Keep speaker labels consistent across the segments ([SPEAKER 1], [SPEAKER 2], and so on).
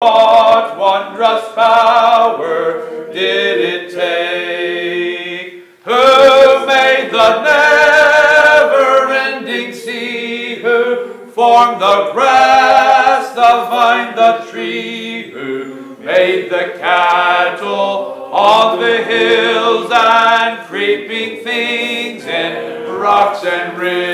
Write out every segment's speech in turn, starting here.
[SPEAKER 1] What wondrous power did it take? Who made the never-ending sea? Who formed the grass, the vine, the tree? Who made the cattle on the hills and creeping things in rocks and rills?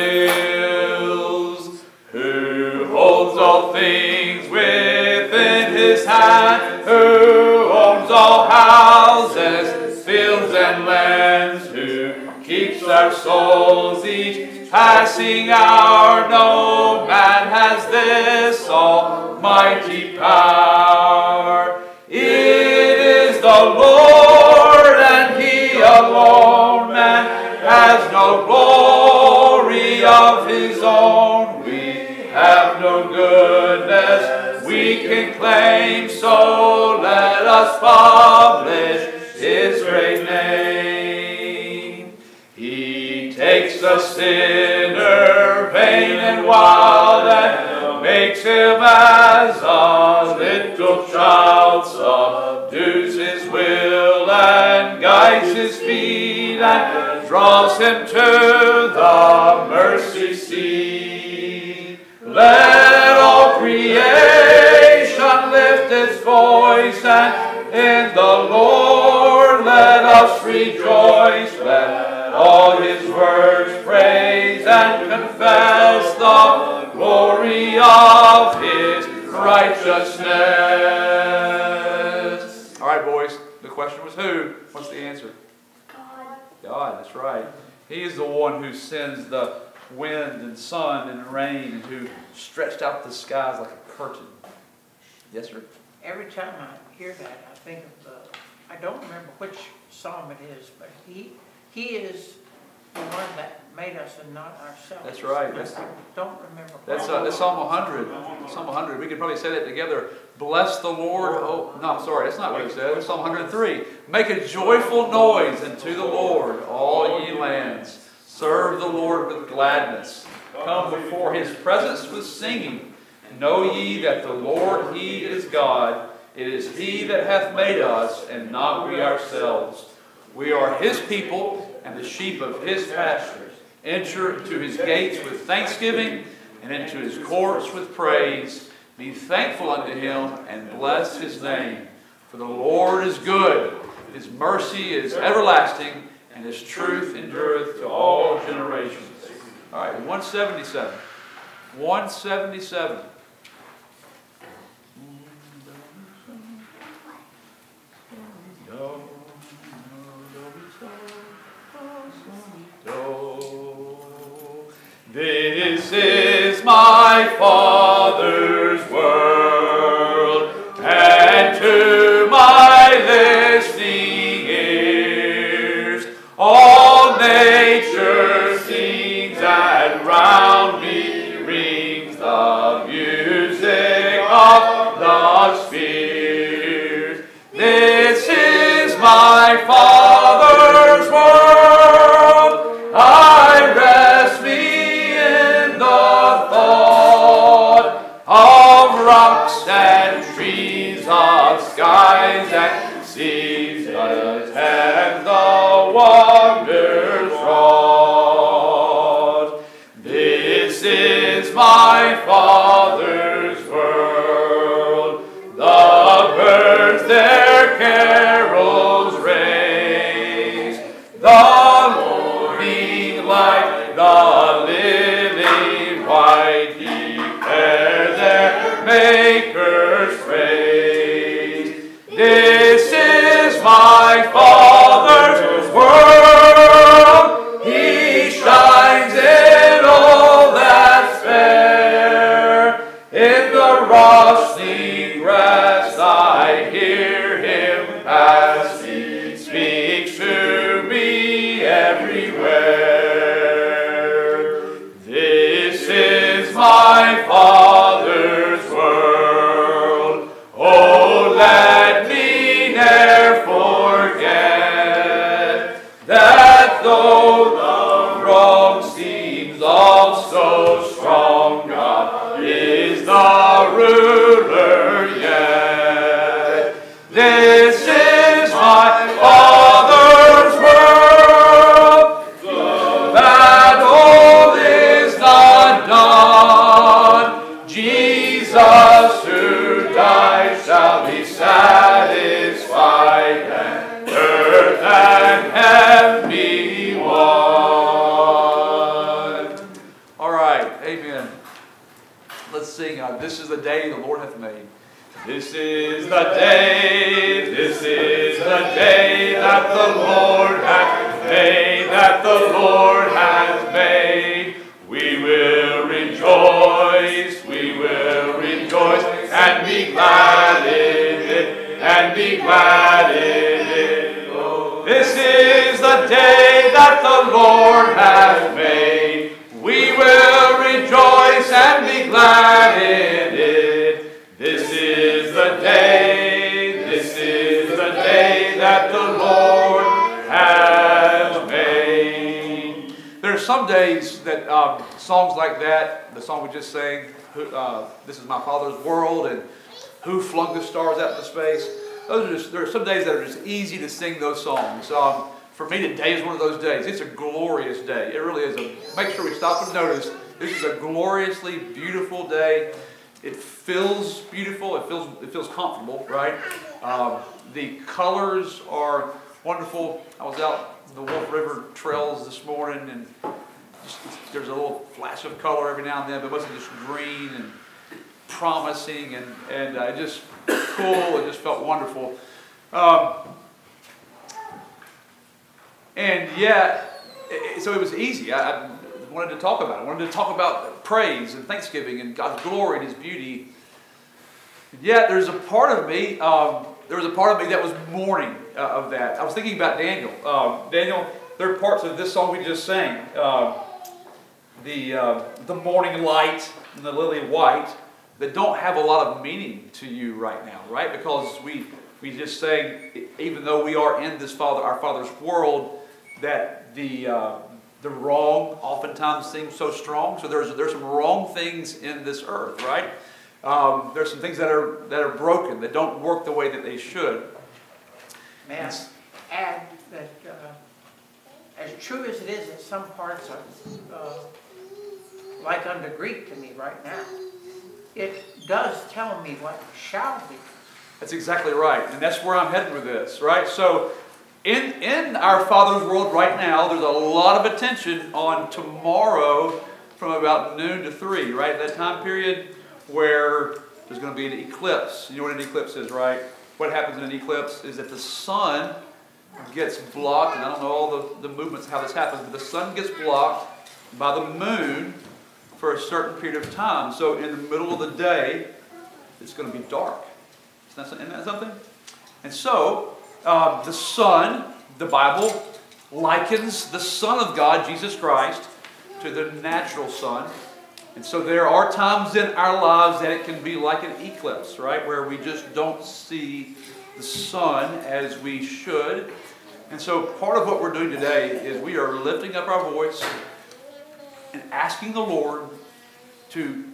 [SPEAKER 1] Hour?
[SPEAKER 2] God.
[SPEAKER 1] That's right. He is the one who sends the wind and sun and rain and who stretched out the skies like a curtain. Yes, sir?
[SPEAKER 3] Every time I hear that, I think of the, I don't remember which psalm it is, but he, he is the one that made us and not ourselves.
[SPEAKER 1] That's right.
[SPEAKER 3] And I don't remember.
[SPEAKER 1] That's, uh, that's Psalm 100. Psalm 100. We could probably say that together. Bless the Lord. Oh, no, I'm sorry. That's not what he said. Psalm 103. Make a joyful noise unto the Lord, all ye lands. Serve the Lord with gladness. Come before his presence with singing. Know ye that the Lord, he is God. It is he that hath made us, and not we ourselves. We are his people, and the sheep of his pasture. Enter into his gates with thanksgiving, and into his courts with praise. Be thankful unto him, and bless his name. For the Lord is good, his mercy is everlasting, and his truth endureth to all generations. All right, 177. 177. This is my Father's world, and to my listening ears, all nature sings, and round me rings the music of the spheres. This is my Father's skies and seas, and the wonders wrought. This is my Father's sing those songs. Um, for me, today is one of those days. It's a glorious day. It really is. A, make sure we stop and notice this is a gloriously beautiful day. It feels beautiful. It feels it feels comfortable, right? Um, the colors are wonderful. I was out the Wolf River trails this morning, and just, there's a little flash of color every now and then, but mostly just green and promising, and and uh, just cool. It just felt wonderful. Um, and yet, so it was easy. I, I, wanted to talk about it. I wanted to talk about praise and thanksgiving and God's glory and His beauty. And yet, there's a part of me, um, there was a part of me that was mourning uh, of that. I was thinking about Daniel. Um, Daniel, there are parts of this song we just sang. Uh, the, uh, the morning light and the lily white that don't have a lot of meaning to you right now, right? Because we, we just say, even though we are in this Father, our Father's world, that the, uh, the wrong oftentimes seems so strong. So there's, there's some wrong things in this earth, right? Um, there's some things that are, that are broken, that don't work the way that they should.
[SPEAKER 3] May I add that uh, as true as it is that some parts are uh, like unto Greek to me right now, it does tell me what shall be.
[SPEAKER 1] That's exactly right. And that's where I'm headed with this, right? So in, in our Father's world right now, there's a lot of attention on tomorrow from about noon to 3, right? That time period where there's going to be an eclipse. You know what an eclipse is, right? What happens in an eclipse is that the sun gets blocked, and I don't know all the, the movements, how this happens, but the sun gets blocked by the moon for a certain period of time. So in the middle of the day, it's going to be dark. Isn't that, isn't that something? And so uh, the Son, the Bible likens the Son of God, Jesus Christ, to the natural sun. And so there are times in our lives that it can be like an eclipse, right? Where we just don't see the sun as we should. And so part of what we're doing today is we are lifting up our voice and asking the Lord to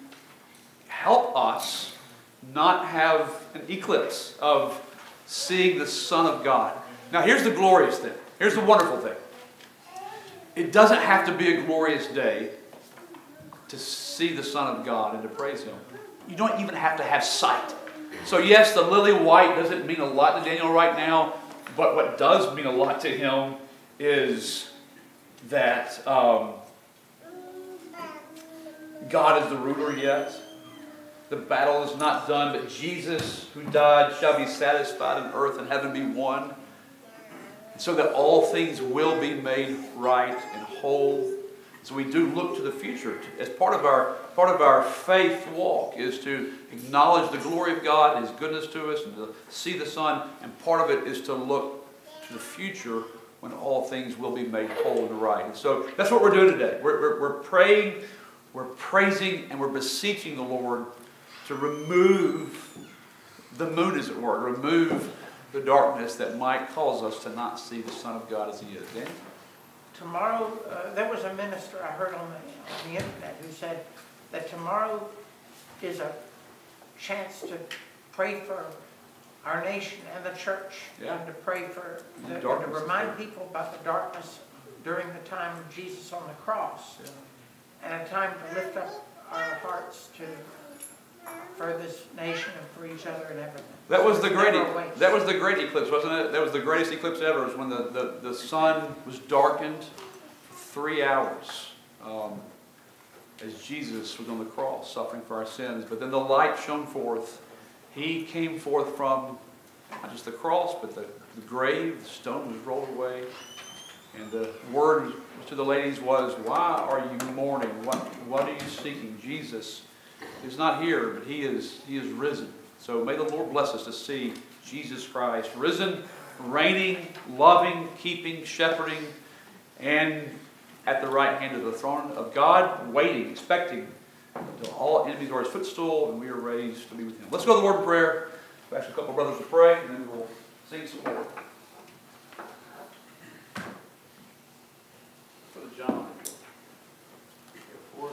[SPEAKER 1] help us not have an eclipse of seeing the Son of God. Now, here's the glorious thing. Here's the wonderful thing. It doesn't have to be a glorious day to see the Son of God and to praise Him. You don't even have to have sight. So, yes, the lily white doesn't mean a lot to Daniel right now, but what does mean a lot to him is that um, God is the ruler yet. The battle is not done, but Jesus, who died, shall be satisfied in earth and heaven be one. So that all things will be made right and whole. So we do look to the future. As part of our part of our faith walk is to acknowledge the glory of God, and His goodness to us, and to see the Son. And part of it is to look to the future when all things will be made whole and right. And so that's what we're doing today. We're, we're, we're praying, we're praising, and we're beseeching the Lord to remove the moon, as it were, remove the darkness that might cause us to not see the Son of God as He is. Dan?
[SPEAKER 3] Tomorrow, uh, there was a minister I heard on the, on the internet who said that tomorrow is a chance to pray for our nation and the church.
[SPEAKER 1] Yeah.
[SPEAKER 3] And to pray for, the- and to remind people about the darkness during the time of Jesus on the cross. And a time to lift up our hearts to for this nation and for each other and everything.
[SPEAKER 1] That was the great, that was the great eclipse, wasn't it? That was the greatest eclipse ever, was when the, the, the sun was darkened for three hours. Um, as Jesus was on the cross, suffering for our sins. But then the light shone forth. He came forth from not just the cross, but the, the grave. The stone was rolled away. And the word to the ladies was, Why are you mourning? What, what are you seeking? Jesus is not here, but he is, he is risen. So may the Lord bless us to see Jesus Christ risen, reigning, loving, keeping, shepherding, and at the right hand of the throne of God, waiting, expecting until all enemies are his footstool and we are raised to be with him. Let's go to the Lord in prayer. We'll ask a couple brothers to pray, and then we'll sing some more. Brother John. For us.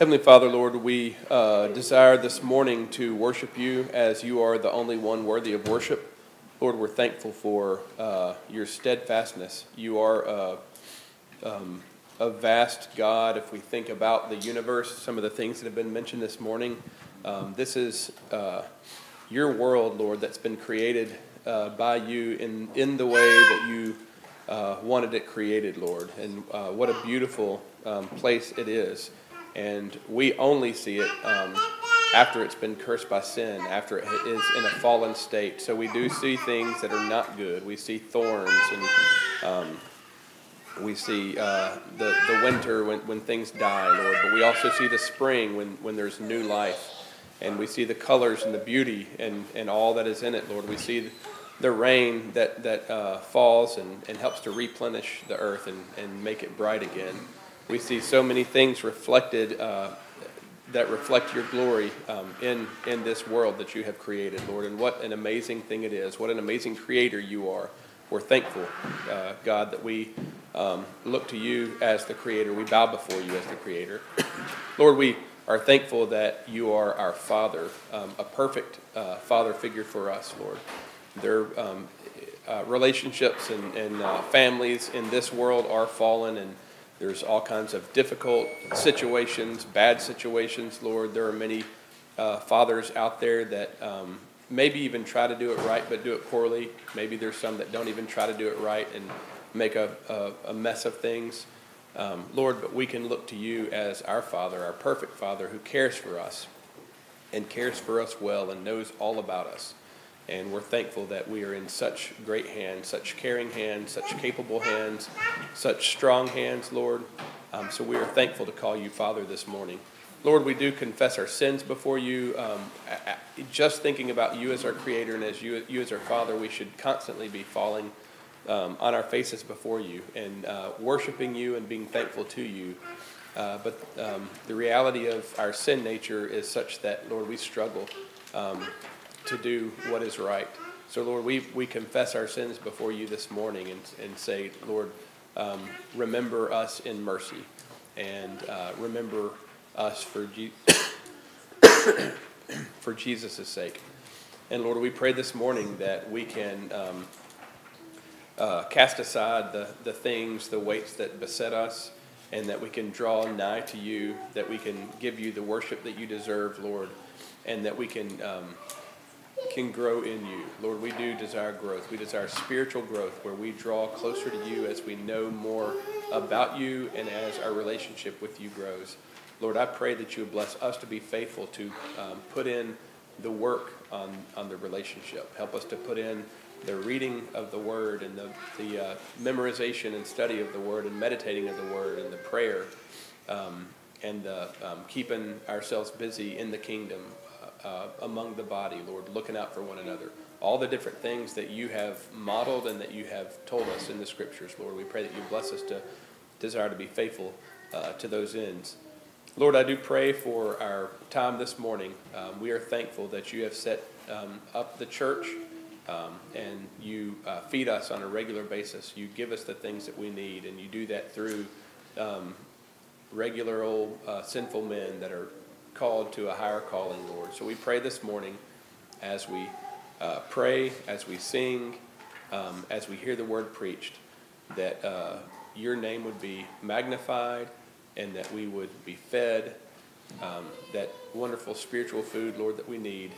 [SPEAKER 2] Heavenly Father, Lord, we uh, desire this morning to worship you as you are the only one worthy of worship. Lord, we're thankful for uh, your steadfastness. You are uh, um, a vast God. If we think about the universe, some of the things that have been mentioned this morning, um, this is uh, your world, Lord, that's been created uh, by you in, in the way that you uh, wanted it created, Lord. And what a beautiful um, place it is and we only see it um, after it's been cursed by sin, after it is in a fallen state. So we do see things that are not good. We see thorns and um, we see uh, the, the winter when, when things die, Lord. But we also see the spring when, when there's new life. And we see the colors and the beauty and, and all that is in it, Lord. We see the rain that, that uh, falls and, and helps to replenish the earth and, and make it bright again we see so many things reflected uh, that reflect your glory um, in, in this world that you have created, Lord. And what an amazing thing it is. What an amazing creator you are. We're thankful, uh, God, that we um, look to you as the creator. We bow before you as the creator. Lord, we are thankful that you are our Father, um, a perfect uh, Father figure for us, Lord. Their um, uh, relationships and, and uh, families in this world are fallen and there's all kinds of difficult situations, bad situations, Lord. There are many uh, fathers out there that um, maybe even try to do it right but do it poorly. Maybe there's some that don't even try to do it right and make a, a, a mess of things. Um, Lord, but we can look to you as our Father, our perfect Father who cares for us and cares for us well and knows all about us. And we're thankful that we are in such great hands, such caring hands, such capable hands, such strong hands, Lord. Um, so we are thankful to call you Father this morning. Lord, we do confess our sins before you. Um, just thinking about you as our Creator and as you, you as our Father, we should constantly be falling um, on our faces before you and uh, worshiping you and being thankful to you. Uh, but um, the reality of our sin nature is such that, Lord, we struggle. To do what is right. So, Lord, we, we confess our sins before you this morning and, and say, Lord, um, remember us in mercy and uh, remember us for, Je- for Jesus' sake. And Lord, we pray this morning that we can um, uh, cast aside the, the things, the weights that beset us, and that we can draw nigh to you, that we can give you the worship that you deserve, Lord, and that we can. Um, can grow in you. Lord, we do desire growth. We desire spiritual growth where we draw closer to you as we know more about you and as our relationship with you grows. Lord, I pray that you would bless us to be faithful to um, put in the work on, on the relationship. Help us to put in the reading of the word and the, the uh, memorization and study of the word and meditating of the word and the prayer um, and the, um, keeping ourselves busy in the kingdom uh, among the body, Lord, looking out for one another. All the different things that you have modeled and that you have told us in the scriptures, Lord, we pray that you bless us to desire to be faithful uh, to those ends. Lord, I do pray for our time this morning. Um, we are thankful that you have set um, up the church um, and you uh, feed us on a regular basis. You give us the things that we need, and you do that through um, regular old uh, sinful men that are called to a higher calling, Lord. So we pray this morning as we uh, pray, as we sing, um, as we hear the word preached, that uh, your name would be magnified and that we would be fed um, that wonderful spiritual food, Lord, that we need,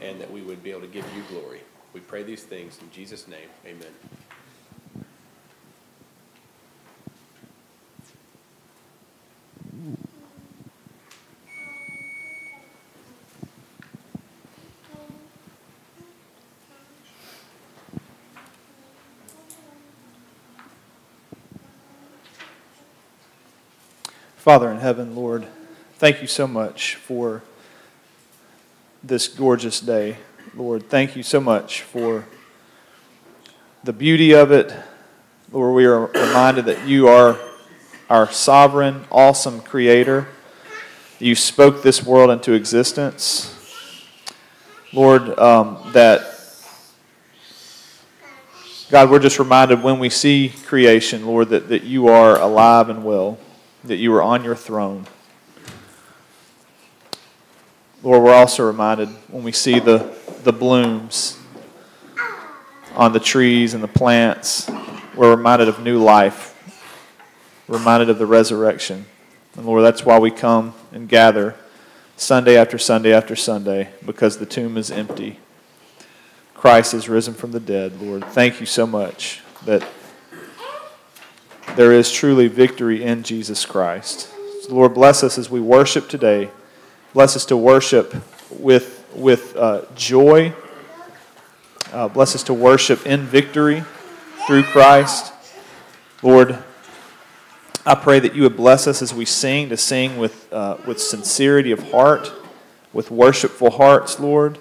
[SPEAKER 2] and that we would be able to give you glory. We pray these things in Jesus' name. Amen.
[SPEAKER 4] Father in heaven, Lord, thank you so much for this gorgeous day. Lord, thank you so much for the beauty of it. Lord, we are reminded that you are our sovereign, awesome creator. You spoke this world into existence. Lord, um, that, God, we're just reminded when we see creation, Lord, that, that you are alive and well that you are on your throne. Lord, we're also reminded when we see the, the blooms on the trees and the plants, we're reminded of new life, reminded of the resurrection. And Lord, that's why we come and gather Sunday after Sunday after Sunday, because the tomb is empty. Christ is risen from the dead, Lord. Thank you so much that there is truly victory in Jesus Christ. So Lord, bless us as we worship today. Bless us to worship with, with uh, joy. Uh, bless us to worship in victory through Christ. Lord, I pray that you would bless us as we sing, to sing with, uh, with sincerity of heart, with worshipful hearts, Lord.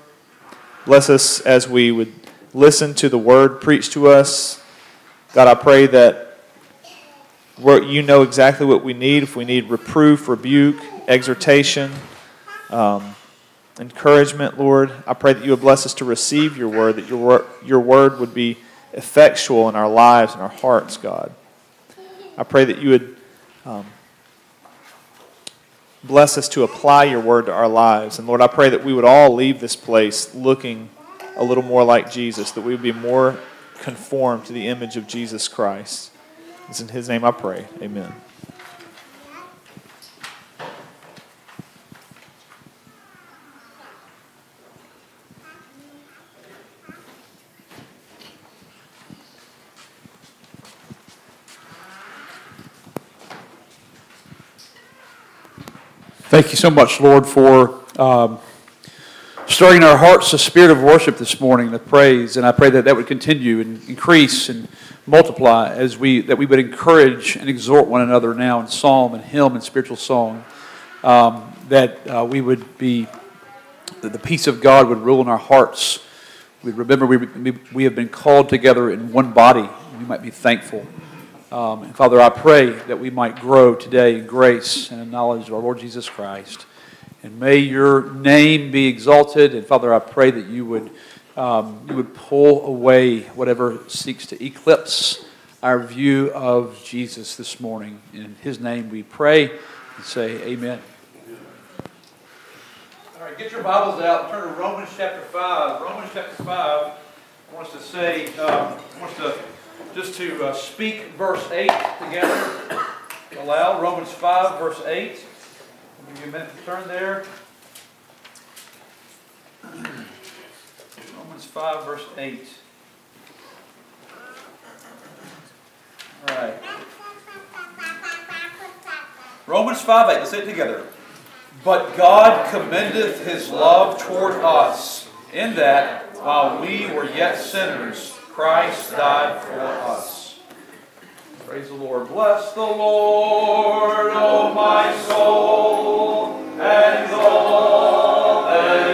[SPEAKER 4] Bless us as we would listen to the word preached to us. God, I pray that where you know exactly what we need. If we need reproof, rebuke, exhortation, um, encouragement, Lord, I pray that you would bless us to receive your word, that your, your word would be effectual in our lives and our hearts, God. I pray that you would um, bless us to apply your word to our lives. And Lord, I pray that we would all leave this place looking a little more like Jesus, that we would be more conformed to the image of Jesus Christ. It's in His name I pray. Amen.
[SPEAKER 1] Thank you so much, Lord, for um, stirring our hearts the spirit of worship this morning, the praise. And I pray that that would continue and increase and multiply as we that we would encourage and exhort one another now in psalm and hymn and spiritual song um, that uh, we would be that the peace of god would rule in our hearts. We remember we, we have been called together in one body we might be thankful. Um, and father i pray that we might grow today in grace and in knowledge of our lord jesus christ. And may your name be exalted. And father i pray that you would um, you would pull away whatever seeks to eclipse our view of Jesus this morning. In his name we pray and say, Amen. All right, get your Bibles out turn to Romans chapter 5. Romans chapter 5, I want us to say, um, I want us to just to uh, speak verse 8 together aloud. Romans 5, verse 8. I'll give you a minute to turn there. 5, verse 8. All right. Romans 5, 8. Let's say it together. But God commendeth his love toward us, in that, while we were yet sinners, Christ died for us. Praise the Lord. Bless the Lord, O my soul, and all that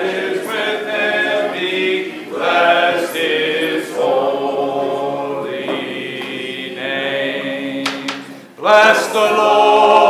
[SPEAKER 1] Bless the Lord,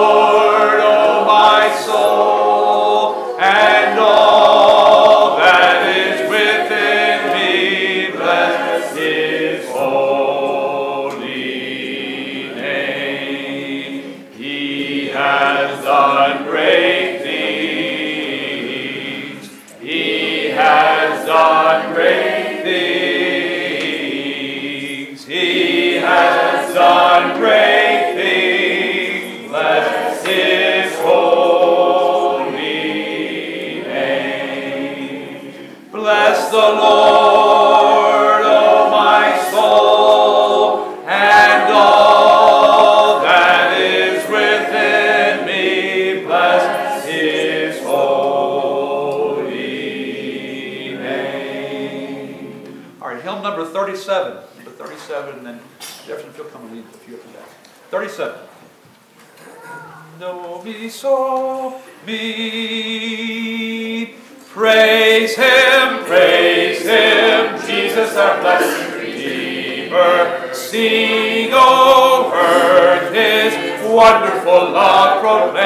[SPEAKER 5] wonderful love proclaim.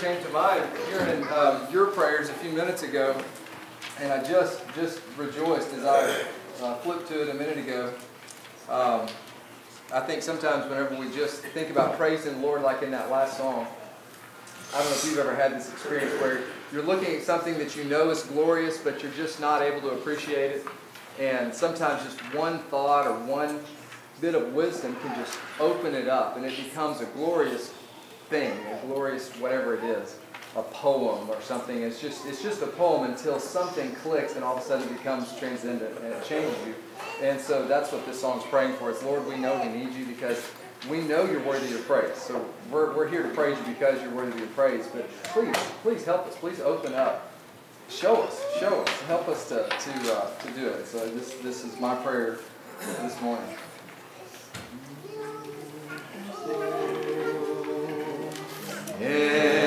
[SPEAKER 6] Came to mind hearing um, your prayers a few minutes ago, and I just just rejoiced as I uh, flipped to it a minute ago. Um, I think sometimes whenever we just think about praising the Lord, like in that last song, I don't know if you've ever had this experience where you're looking at something that you know is glorious, but you're just not able to appreciate it. And sometimes just one thought or one bit of wisdom can just open it up, and it becomes a glorious thing, a glorious whatever it is, a poem or something. It's just it's just a poem until something clicks, and all of a sudden it becomes transcendent and it changes you. And so that's what this song's praying for. It's Lord, we know we need you because we know you're worthy of praise. So we're, we're here to praise you because you're worthy of praise. But please, please help us. Please open up. Show us. Show us. Help us to to uh, to do it. So this this is my prayer this morning.
[SPEAKER 5] In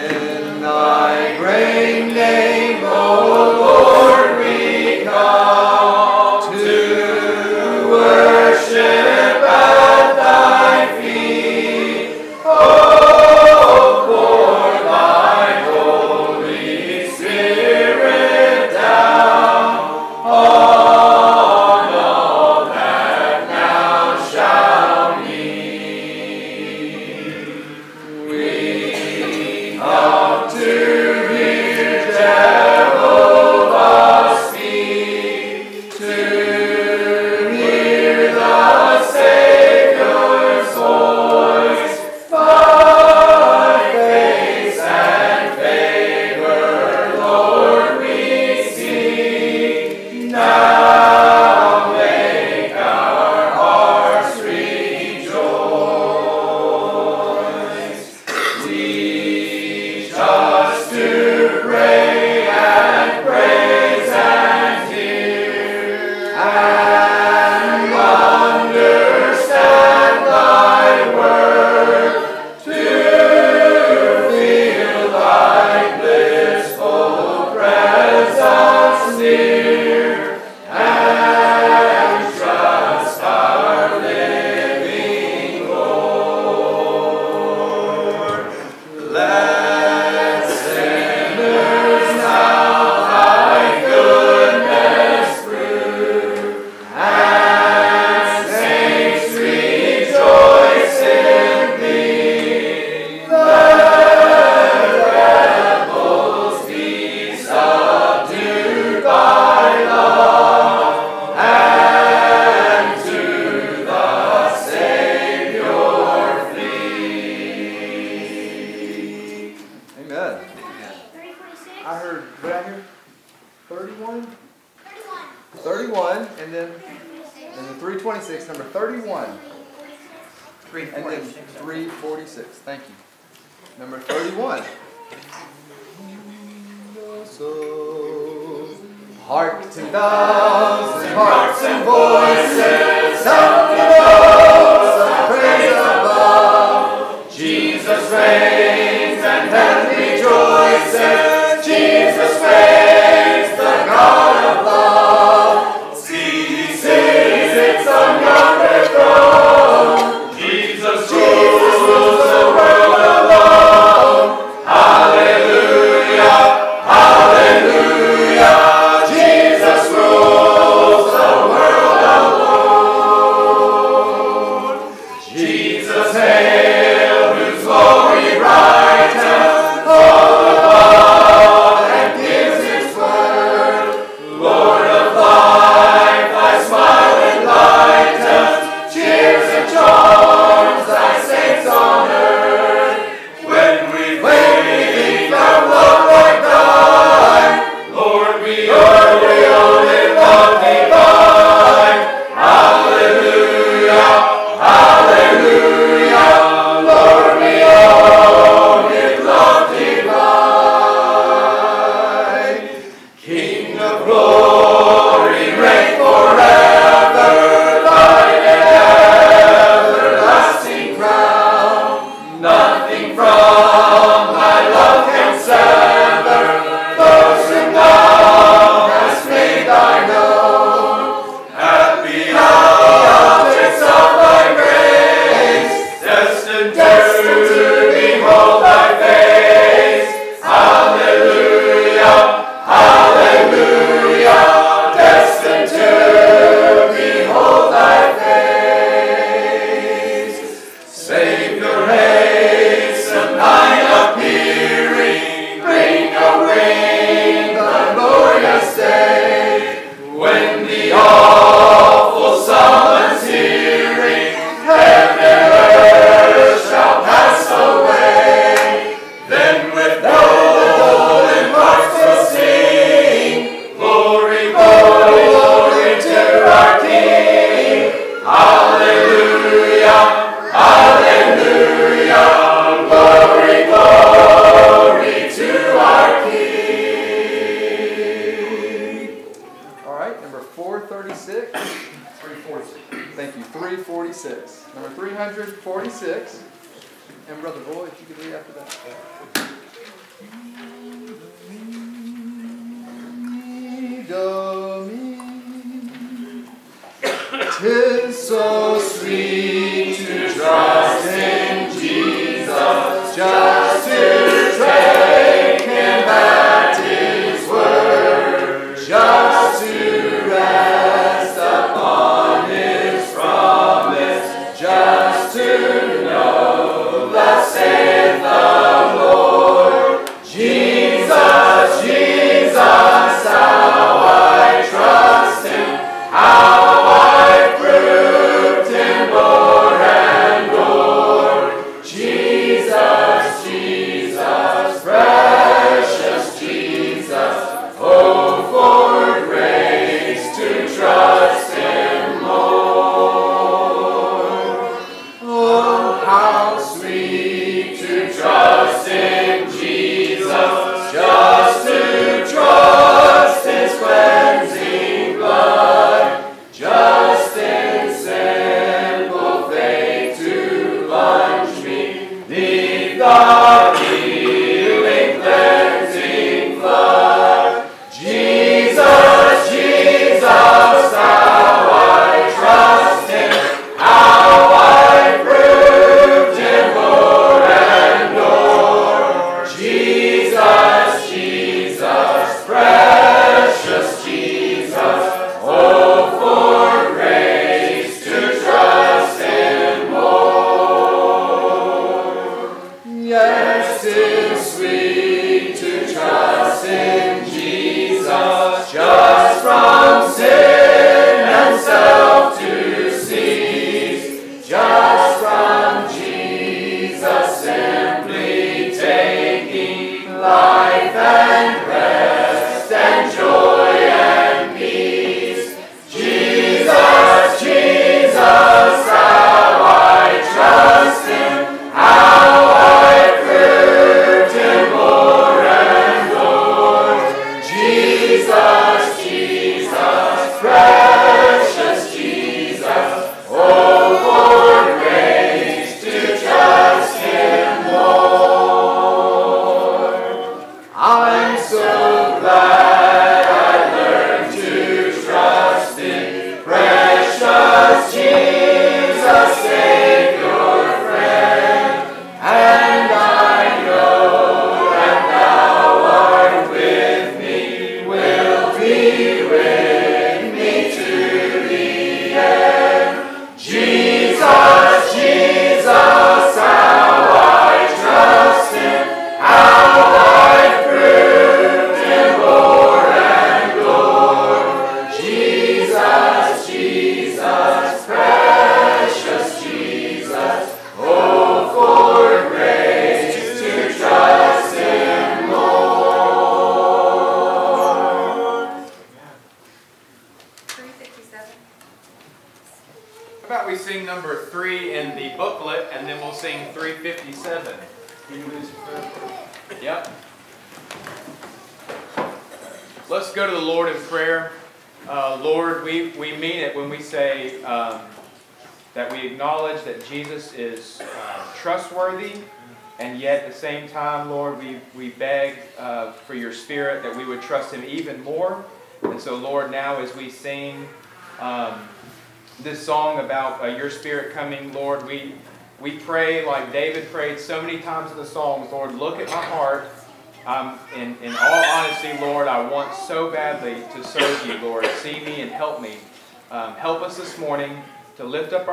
[SPEAKER 6] Você.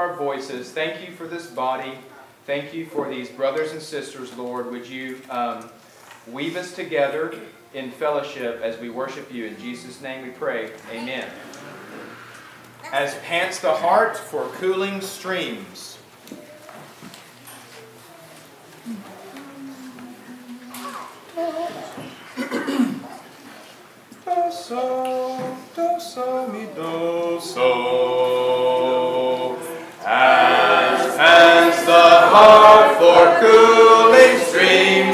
[SPEAKER 6] our
[SPEAKER 5] voices. Thank you for this body. Thank you for these brothers and sisters, Lord. Would you um, weave us together in fellowship as we worship you? In Jesus' name we pray. Amen. As pants the heart for cooling streams. do so, do so, mi do so. As hands the heart for cooling streams.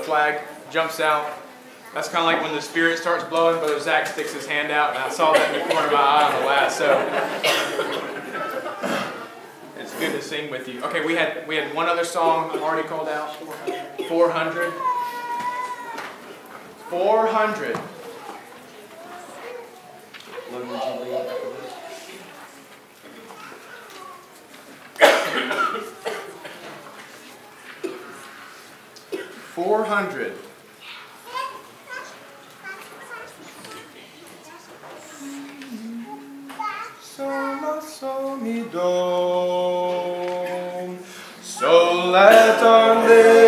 [SPEAKER 5] flag jumps out. That's kind of like when the spirit starts blowing. But Zach sticks his hand out, and I saw that in the corner of my eye on the last. So it's good to sing with you. Okay, we had we had one other song already called out. Four hundred. Four hundred. 400. Sol, la, mi, do. So let our lips.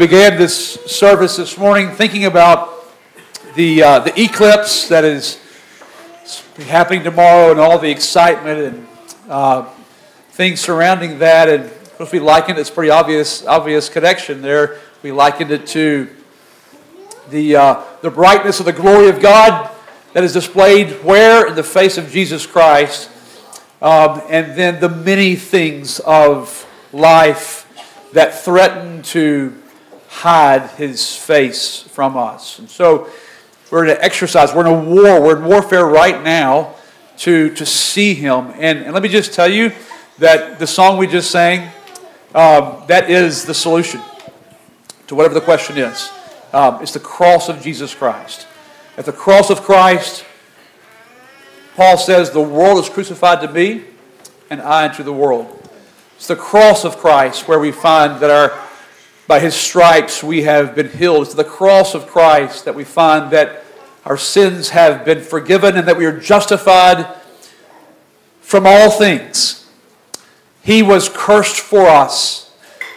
[SPEAKER 1] Began this service this morning thinking about the, uh, the eclipse that is happening tomorrow and all the excitement and uh, things surrounding that. And course, we likened it's pretty obvious obvious connection there. We likened it to the uh, the brightness of the glory of God that is displayed where in the face of Jesus Christ, um, and then the many things of life that threaten to hide His face from us. And so. We're in an exercise. We're in a war. We're in warfare right now to, to see Him. And, and let me just tell you that the song we just sang, um, that is the solution to whatever the question is. Um, it's the cross of Jesus Christ. At the cross of Christ, Paul says, The world is crucified to me, and I unto the world. It's the cross of Christ where we find that our by his stripes we have been healed. It's the cross of Christ that we find that our sins have been forgiven and that we are justified from all things. He was cursed for us,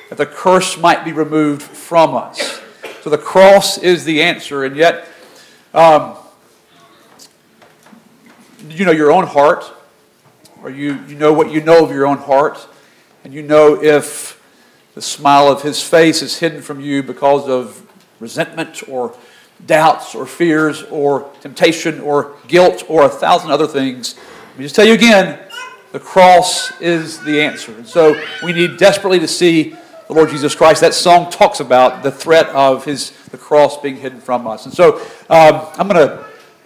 [SPEAKER 1] that the curse might be removed from us. So the cross is the answer, and yet, um, you know your own heart, or you, you know what you know of your own heart, and you know if the smile of his face is hidden from you because of resentment or doubts or fears or temptation or guilt or a thousand other things. Let me just tell you again the cross is the answer. And so we need desperately to see the Lord Jesus Christ. That song talks about the threat of his the cross being hidden from us. And so um, I'm going to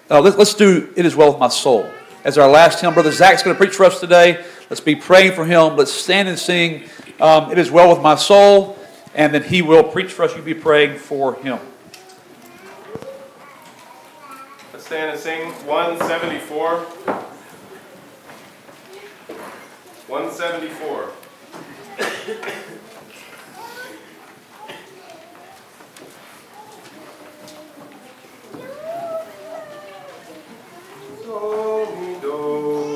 [SPEAKER 1] uh, let, us do It Is Well With My Soul. As our last hymn, Brother Zach's going to preach for us today. Let's be praying for him. Let's stand and sing um, it is well with my soul, and then he will preach for us. You be praying for him.
[SPEAKER 7] Let's stand and sing 174. 174.
[SPEAKER 8] so do.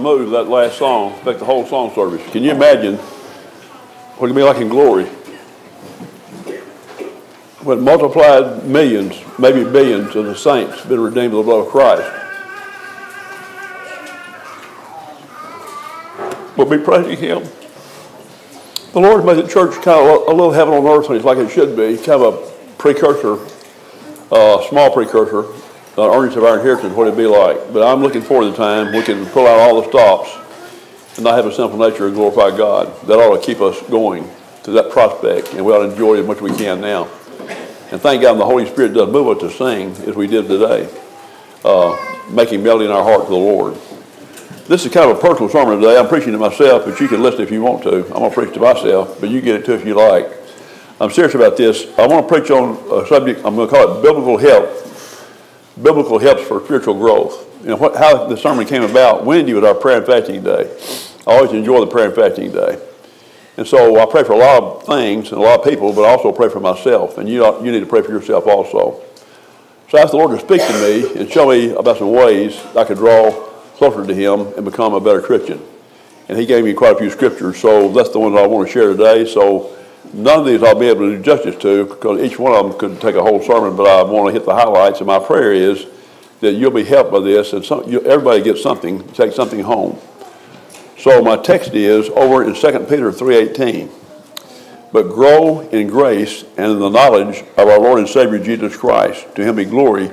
[SPEAKER 8] Removed that last song, in fact, the whole song service. Can you imagine what it'd be like in glory? When multiplied millions, maybe billions of the saints been redeemed with the blood of Christ. We'll be praising Him. The Lord made the church kind of a little heaven on earth, and it's like it should be, kind of a precursor, uh, small precursor, uh, earnings of our inheritance, what it'd be like. But I'm looking forward to the time we can pull out all the stops and not have a sinful nature and glorify God. That ought to keep us going to that prospect, and we ought to enjoy it as much as we can now. And thank God the Holy Spirit does move us to sing as we did today, uh, making melody in our heart to the Lord. This is kind of a personal sermon today. I'm preaching to myself, but you can listen if you want to. I'm going to preach to myself, but you get it too if you like. I'm serious about this. I want to preach on a subject, I'm going to call it biblical help. Biblical helps for spiritual growth. You know, what, how the sermon came about, Wednesday was our prayer and fasting day. I always enjoy the prayer and fasting day. And so I pray for a lot of things and a lot of people, but I also pray for myself. And you, you need to pray for yourself also. So I asked the Lord to speak to me and show me about some ways I could draw closer to Him and become a better Christian. And He gave me quite a few scriptures, so that's the ones I want to share today. So none of these I'll be able to do justice to because each one of them could take a whole sermon, but I want to hit the highlights. And my prayer is that you'll be helped by this and some, you, everybody gets something, take something home. So my text is over in 2 Peter 3.18. But grow in grace and in the knowledge of our Lord and Savior Jesus Christ. To him be glory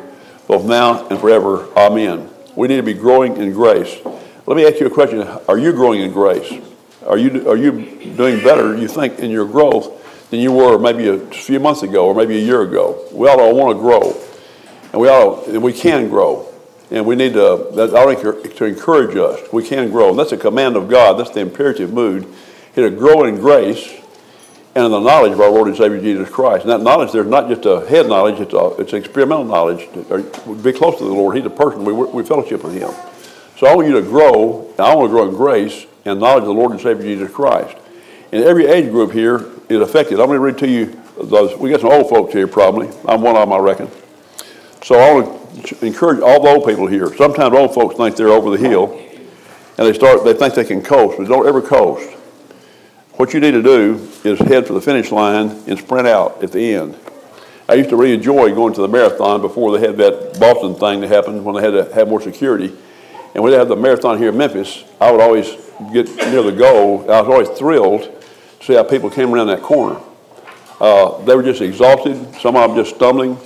[SPEAKER 8] both now and forever. Amen. We need to be growing in grace. Let me ask you a question. Are you growing in grace? Are you, are you doing better, you think, in your growth than you were maybe a few months ago or maybe a year ago? We all want to grow. And we all, and we can grow. And we need to, that to encourage us. We can grow. And that's a command of God. That's the imperative mood. He to grow in grace and in the knowledge of our Lord and Savior Jesus Christ. And that knowledge, there's not just a head knowledge, it's, a, it's experimental knowledge. Be close to the Lord. He's a person. We, we fellowship with Him. So I want you to grow, I want to grow in grace and knowledge of the Lord and Savior Jesus Christ. And every age group here is affected. I'm going to read to you those. We got some old folks here probably. I'm one of them, I reckon. So I want to encourage all the old people here. Sometimes old folks think they're over the hill, and they start. They think they can coast, but don't ever coast. What you need to do is head for the finish line and sprint out at the end. I used to really enjoy going to the marathon before they had that Boston thing that happened when they had to have more security. And when they had the marathon here in Memphis, I would always get near the goal. I was always thrilled to see how people came around that corner. Uh, they were just exhausted, some of them just stumbling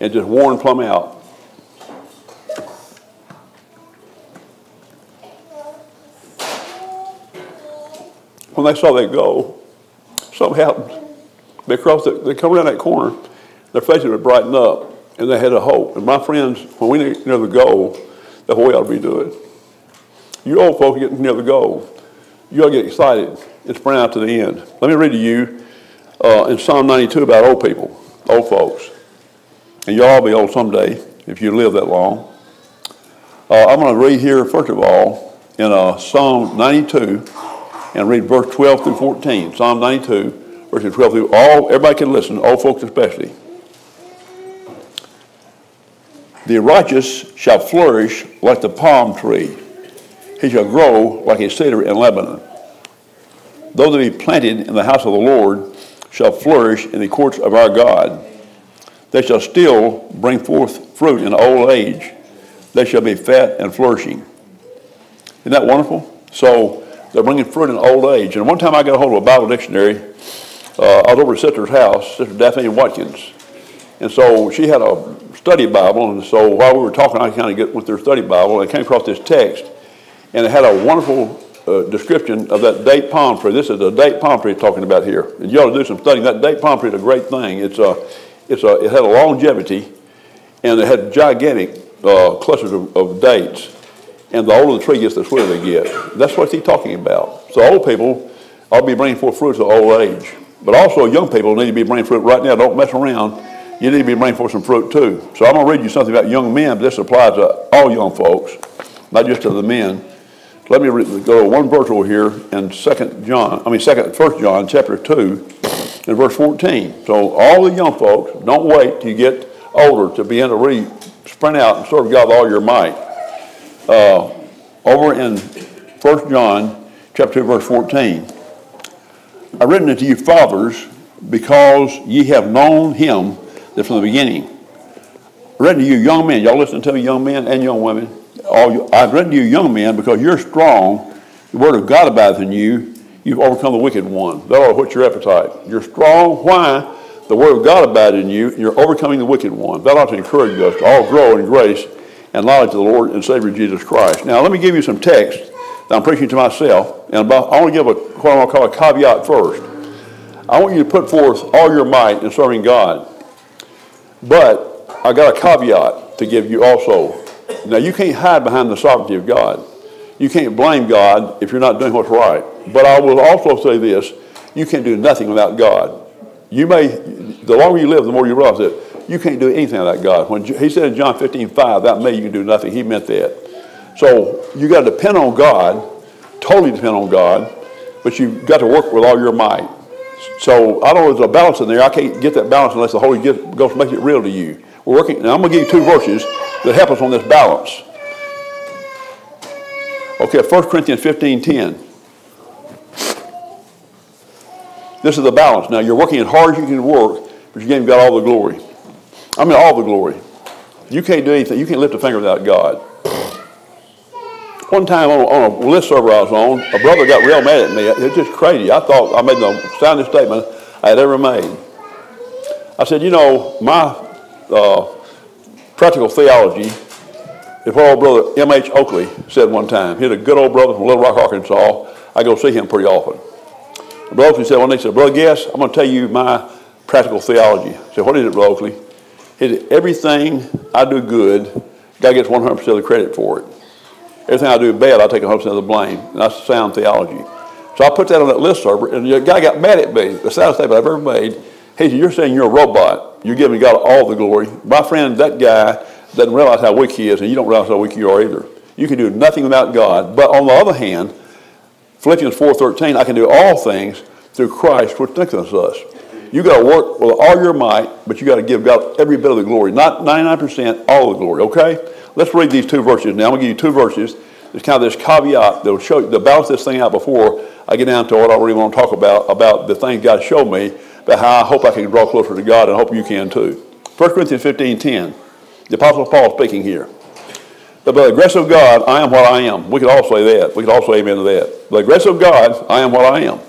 [SPEAKER 8] and just worn plumb out. when they saw that goal, something happened. They crossed it, they come around that corner, their faces would brighten up, and they had a hope. And my friends, when we near the goal, that's what we ought to be doing. You old folks getting near the goal. You ought to get excited and sprint out to the end. Let me read to you uh, in Psalm 92 about old people, old folks. And you'll all be old someday if you live that long. Uh, I'm going to read here, first of all, in uh, Psalm 92 and read verse 12 through 14. Psalm 92, verses 12 through all, everybody can listen, old folks especially. The righteous shall flourish like the palm tree. He shall grow like a cedar in Lebanon. Those that be planted in the house of the Lord shall flourish in the courts of our God. They shall still bring forth fruit in old age. They shall be fat and flourishing. Isn't that wonderful? So they're bringing fruit in old age. And one time I got a hold of a Bible dictionary. Uh, I was over at Sister's house, Sister Daphne Watkins. And so she had a study Bible. And so while we were talking, I kind of get with their study Bible. And I came across this text. And it had a wonderful uh, description of that date palm tree. This is a date palm tree talking about here. And you ought to do some studying. That date palm tree is a great thing. It's a, it's a, it had a longevity. And it had gigantic uh, clusters of, of dates. And the older the tree gets, the sweeter they get. That's what he's talking about. So old people ought to be bringing forth fruits of old age. But also young people need to be bringing fruit right now. Don't mess around. You need to be bringing forth some fruit too. So I'm going to read you something about young men, but this applies to all young folks, not just to the men. Let me go one verse over here in Second John, I mean Second First John chapter two, and verse 14. So all the young folks, don't wait till you get older to begin to read, sprint out and serve God with all your might. Uh, over in First John chapter 2, verse 14. I've written it to you fathers because ye have known him that from the beginning. Written to you young men. Y'all listen to me, young men and young women. All you, I've written to you young men because you're strong. The word of God abideth in you. You've overcome the wicked one. Ought to whet your appetite. You're strong. Why? The word of God abideth in you. You're overcoming the wicked one. That ought to encourage us to all grow in grace and knowledge of the Lord and Savior Jesus Christ. Now, let me give you some text that I'm preaching to myself. And about, I want to give a, what I want to call a caveat first. I want you to put forth all your might in serving God. But I got a caveat to give you also. Now, you can't hide behind the sovereignty of God. You can't blame God if you're not doing what's right. But I will also say this you can't do nothing without God. You may, the longer you live, the more you realize that you can't do anything without God. When he said in John 15, 5, that me you can do nothing, he meant that. So you got to depend on God, totally depend on God, but you've got to work with all your might. So I don't know there's a balance in there. I can't get that balance unless the Holy Ghost makes it real to you. We're working, and I'm going to give you two verses that help us on this balance. Okay, 1 Corinthians 15, 10. This is the balance. Now, you're working as hard as you can work, but you're giving God all the glory. I mean, all the glory. You can't do anything. You can't lift a finger without God. One time on, on a list server I was on, a brother got real mad at me. It was just crazy. I thought I made the soundest statement I had ever made. I said, you know, my uh, practical theology is what old brother M.H. Oakley said one time. He had a good old brother from Little Rock, Arkansas. I go see him pretty often. Brother Oakley said one day, he said, Brother Guess, I'm going to tell you my practical theology. I said, what is it, Brother Oakley? He said, everything I do good, God gets 100% of the credit for it. Everything I do bad, I take 100% of the blame. And that's sound theology. So I put that on that list server, and the guy got mad at me. The saddest statement I've ever made. He said, You're saying you're a robot. You're giving God all the glory. My friend, that guy doesn't realize how weak he is, and you don't realize how weak you are either. You can do nothing without God. But on the other hand, Philippians 4.13, I can do all things through Christ, which strengthens us. You got to work with all your might, but you got to give God every bit of the glory. Not 99%, all the glory, okay? Let's read these two verses now. I'm going to give you two verses. There's kind of this caveat that will show to balance this thing out before I get down to what I really want to talk about, about the things God showed me, about how I hope I can draw closer to God, and I hope you can too. 1 Corinthians 15, 10. The Apostle Paul speaking here. But by the grace of God, I am what I am. We could all say that. We could all say amen to that. By the grace of God, I am what I am.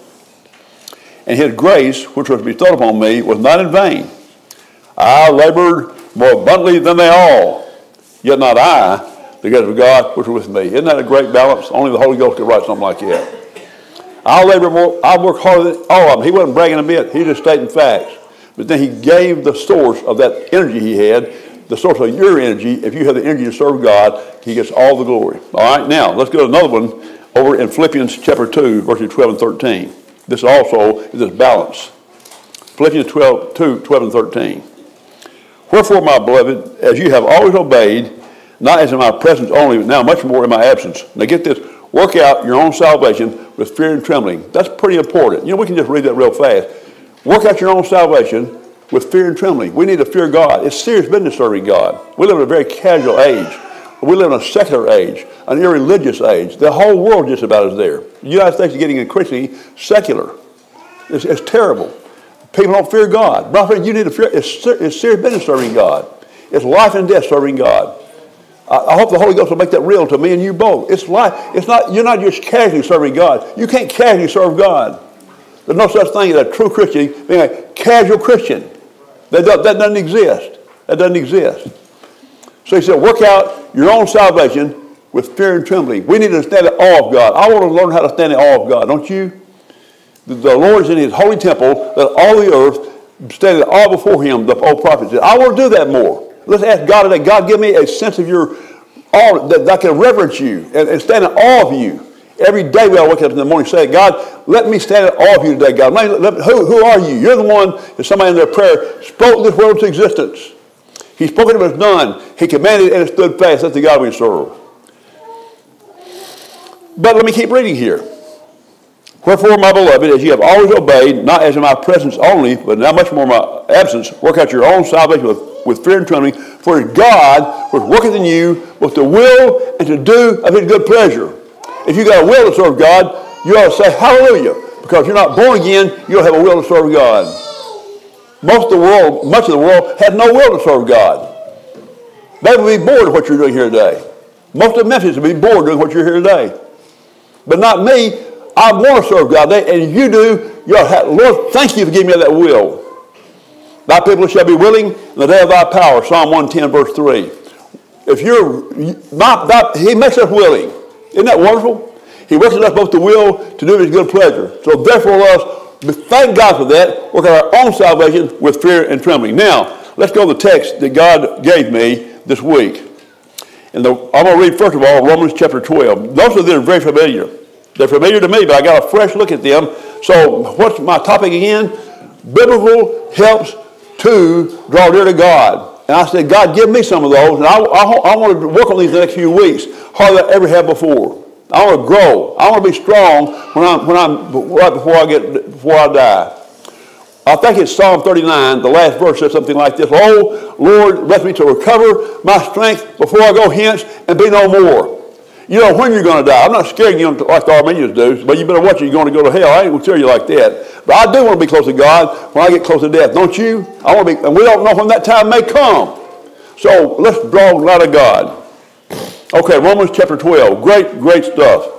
[SPEAKER 8] And his grace, which was bestowed upon me, was not in vain. I labored more abundantly than they all. Yet not I, the grace of God, which was with me. Isn't that a great balance? Only the Holy Ghost could write something like that. I labor more, I work harder than all of them. He wasn't bragging a bit. He just stating facts. But then he gave the source of that energy he had, the source of your energy. If you have the energy to serve God, he gets all the glory. All right, now let's go to another one over in Philippians chapter 2, verses 12 and 13. This also is this balance. Philippians 12, 2, 12 and 13. Wherefore, my beloved, as you have always obeyed, not as in my presence only, but now much more in my absence. Now get this, work out your own salvation with fear and trembling. That's pretty important. You know, we can just read that real fast. Work out your own salvation with fear and trembling. We need to fear God. It's serious business serving God. We live in a very casual age. We live in a secular age, an irreligious age. The whole world just about is there. The United States is getting increasingly secular. It's, it's terrible. People don't fear God. Friend, you need to fear. It's, it's serious business serving God. It's life and death serving God. I, I hope the Holy Ghost will make that real to me and you both. It's life. It's not. You're not just casually serving God. You can't casually serve God. There's no such thing as a true Christian being a casual Christian. That, that doesn't exist. That doesn't exist. So he said, work out your own salvation with fear and trembling. We need to stand in awe of God. I want to learn how to stand in awe of God, don't you? The, Lord is in his holy temple, that all the earth stand all before him, the old prophet said. I want to do that more. Let's ask God today, God, give me a sense of your awe, that, I can reverence you and, and stand in awe of you. Every day we all wake up in the morning say, God, let me stand in awe of you today, God. Let, let, who, who are you? You're the one that somebody in their prayer spoke this world to existence. He spoke it, was done. He commanded and it stood fast. That's the God we serve. But let me keep reading here. Wherefore, my beloved, as ye have always obeyed, not as in my presence only, but now much more in my absence, work out your own salvation with, with fear and trembling. For it's God which worketh in you both to will and to do of his good pleasure. If you got a will to serve God, you ought to say hallelujah. Because you're not born again, you don't have a will to serve God. Most of the world, much of the world, has no will to serve God. They would be bored of what you're doing here today. Most of Memphis would be bored doing what you're here today. But not me. I want to serve God. And you do, Lord, thank you for giving me that will. Thy people shall be willing in the day of thy power. Psalm 110, verse 3. If you're, my, thy, he makes us willing. Isn't that wonderful? He works in us both the will to do his good pleasure. So therefore, us thank God for that, work out our own salvation with fear and trembling. Now, let's go to the text that God gave me this week. And the, I'm going to read, first of all, Romans chapter 12. Those of them are very familiar. They're familiar to me, but I got a fresh look at them. So, what's my topic again? Biblical helps to draw near to God. And I said, God, give me some of those. And I, I, I want to work on these the next few weeks, harder than I ever have before. I want to grow. I want to be strong when I'm, when I'm right before I get before I die. I think it's Psalm 39, the last verse says something like this. Oh, Lord, let me to recover my strength before I go hence and be no more. You know when you're going to die. I'm not scaring you like the Arminians do, but you better watch it. You're going to go to hell. I ain't going to tell you like that. But I do want to be close to God when I get close to death. Don't you? I want to be, and we don't know when that time may come. So let's draw the light of God. Okay, Romans chapter 12. Great, great stuff.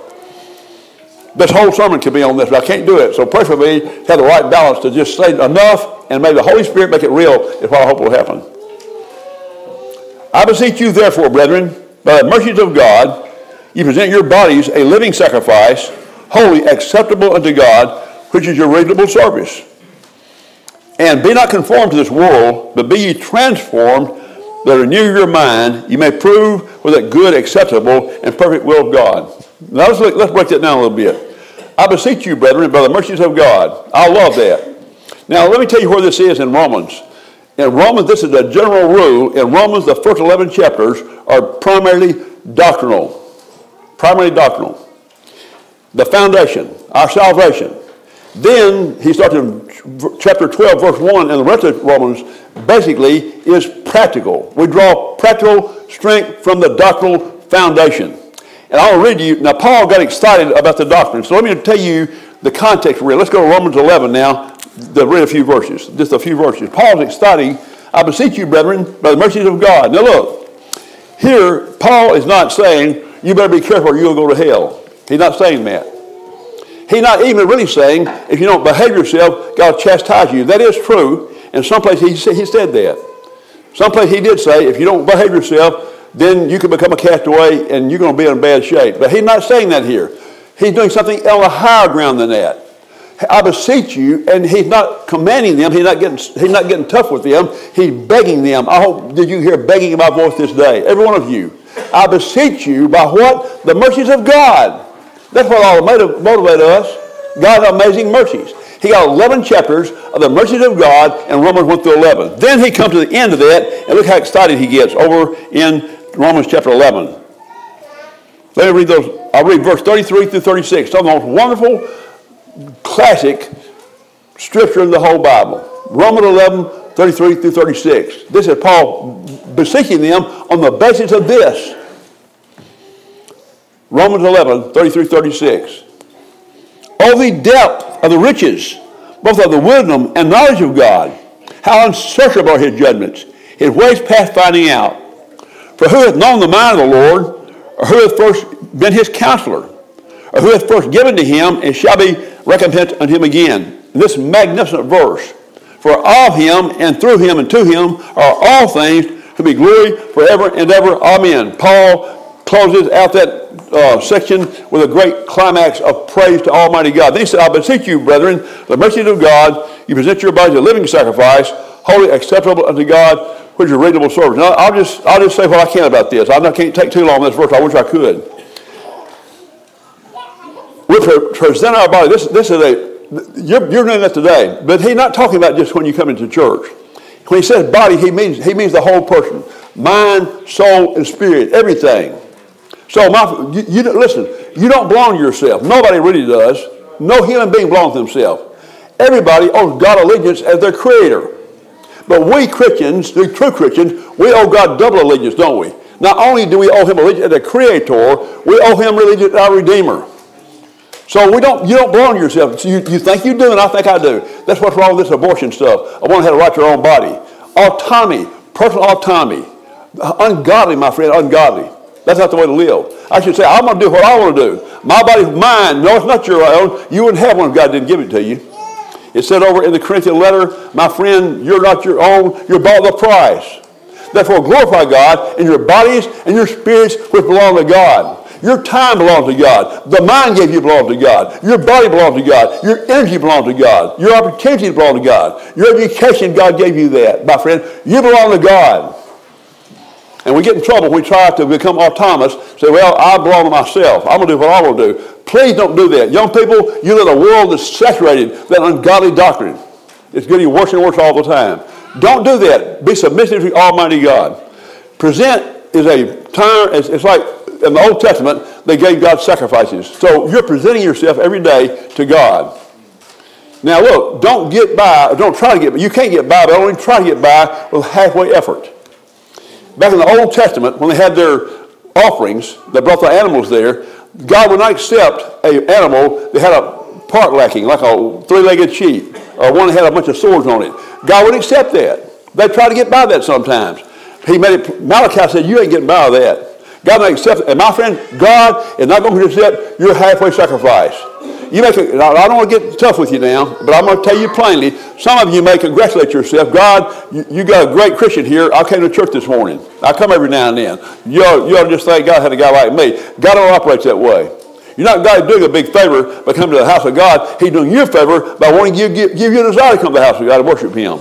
[SPEAKER 8] This whole sermon could be on this, but I can't do it. So pray for me to have the right balance to just say enough and may the Holy Spirit make it real is what I hope will happen. I beseech you, therefore, brethren, by the mercies of God, you present your bodies a living sacrifice, holy, acceptable unto God, which is your reasonable service. And be not conformed to this world, but be ye transformed, that renew your mind, you may prove with that good, acceptable, and perfect will of God. Now let's, look, let's break that down a little bit. I beseech you, brethren, by the mercies of God. I love that. Now, let me tell you where this is in Romans. In Romans, this is a general rule. In Romans, the first 11 chapters are primarily doctrinal. Primarily doctrinal. The foundation, our salvation. Then he starts in chapter 12, verse 1, and the rest of Romans basically is practical. We draw practical strength from the doctrinal foundation. And I'll read you. Now, Paul got excited about the doctrine. So let me tell you the context real. Let's go to Romans 11 now. To read a few verses, just a few verses. Paul's exciting. I beseech you, brethren, by the mercies of God. Now, look. Here, Paul is not saying, you better be careful or you'll go to hell. He's not saying that. He's not even really saying, if you don't behave yourself, God will chastise you. That is true. And someplace he, he said that. Someplace he did say, if you don't behave yourself, then you can become a castaway and you're going to be in bad shape. But he's not saying that here. He's doing something on a higher ground than that. I beseech you, and he's not commanding them. He's not getting, he's not getting tough with them. He's begging them. I hope did you hear begging in my voice this day, every one of you. I beseech you by what the mercies of God. That's what all to motivate us. God's amazing mercies. He got 11 chapters of the mercies of God in Romans 1 through 11. Then he comes to the end of that, and look how excited he gets over in Romans chapter 11. Let me read those. I'll read verse 33 through 36. Some of the most wonderful, classic scripture in the whole Bible. Romans 11, 33 through 36. This is Paul beseeching them on the basis of this. Romans 11, 33 36. Oh, the depth of the riches, both of the wisdom and knowledge of God. How unsearchable are his judgments, his ways past finding out. For who hath known the mind of the Lord, or who hath first been his counselor, or who hath first given to him, and shall be recompensed unto him again? This magnificent verse. For of him, and through him, and to him are all things, to be glory forever and ever. Amen. Paul closes out that uh, section with a great climax of praise to Almighty God. Then he said, I beseech you, brethren, the mercies of God, you present your bodies a living sacrifice, holy, acceptable unto God, which is a reasonable service. Now, I'll just, I'll just say what I can about this. I can't take too long on this verse. I wish I could. We present our body. This, this is a, you're, you're doing that today. But he's not talking about just when you come into church. When he says body, he means, he means the whole person. Mind, soul, and spirit, everything. So my, you, you, listen, you don't belong to yourself. Nobody really does. No human being belongs to himself. Everybody owes God allegiance as their creator. But we Christians, the true Christians, we owe God double allegiance, don't we? Not only do we owe him allegiance as a creator, we owe him allegiance as our redeemer. So we don't, you don't belong to yourself. So you, you think you do, and I think I do. That's what's wrong with this abortion stuff. I want to right to your own body. Autonomy, personal autonomy. Ungodly, my friend, ungodly. That's not the way to live. I should say, I'm going to do what I want to do. My body's mine. No, it's not your own. You wouldn't have one if God didn't give it to you. It said over in the Corinthian letter, my friend, you're not your own. You're bought a price. Therefore, glorify God in your bodies and your spirits which belong to God. Your time belongs to God. The mind gave you belongs to God. Your body belongs to God. Your energy belongs to God. Your opportunities belong to God. Your education, God gave you that, my friend. You belong to God. And we get in trouble we try to become autonomous, say, well, I belong to myself. I'm going to do what I want to do. Please don't do that. Young people, you live in a world that's saturated that ungodly doctrine. It's getting worse and worse all the time. Don't do that. Be submissive to Almighty God. Present is a time, it's, it's like in the Old Testament, they gave God sacrifices. So you're presenting yourself every day to God. Now look, don't get by, don't try to get by. You can't get by, but only try to get by with halfway effort. Back in the Old Testament, when they had their offerings, they brought the animals there, God would not accept an animal that had a part lacking, like a three-legged sheep, or one that had a bunch of swords on it. God would accept that. They try to get by that sometimes. He made it, Malachi said, you ain't getting by that. God may accept it. And my friend, God is not going to accept your halfway sacrifice. You a, I don't want to get tough with you now, but I'm going to tell you plainly, some of you may congratulate yourself. God, you, you got a great Christian here. I came to church this morning. I come every now and then. You ought, you ought to just thank God had a guy like me. God don't operate that way. You're not God doing a big favor by coming to the house of God. He's doing you a favor by wanting to give, give you a desire to come to the house of God and worship Him.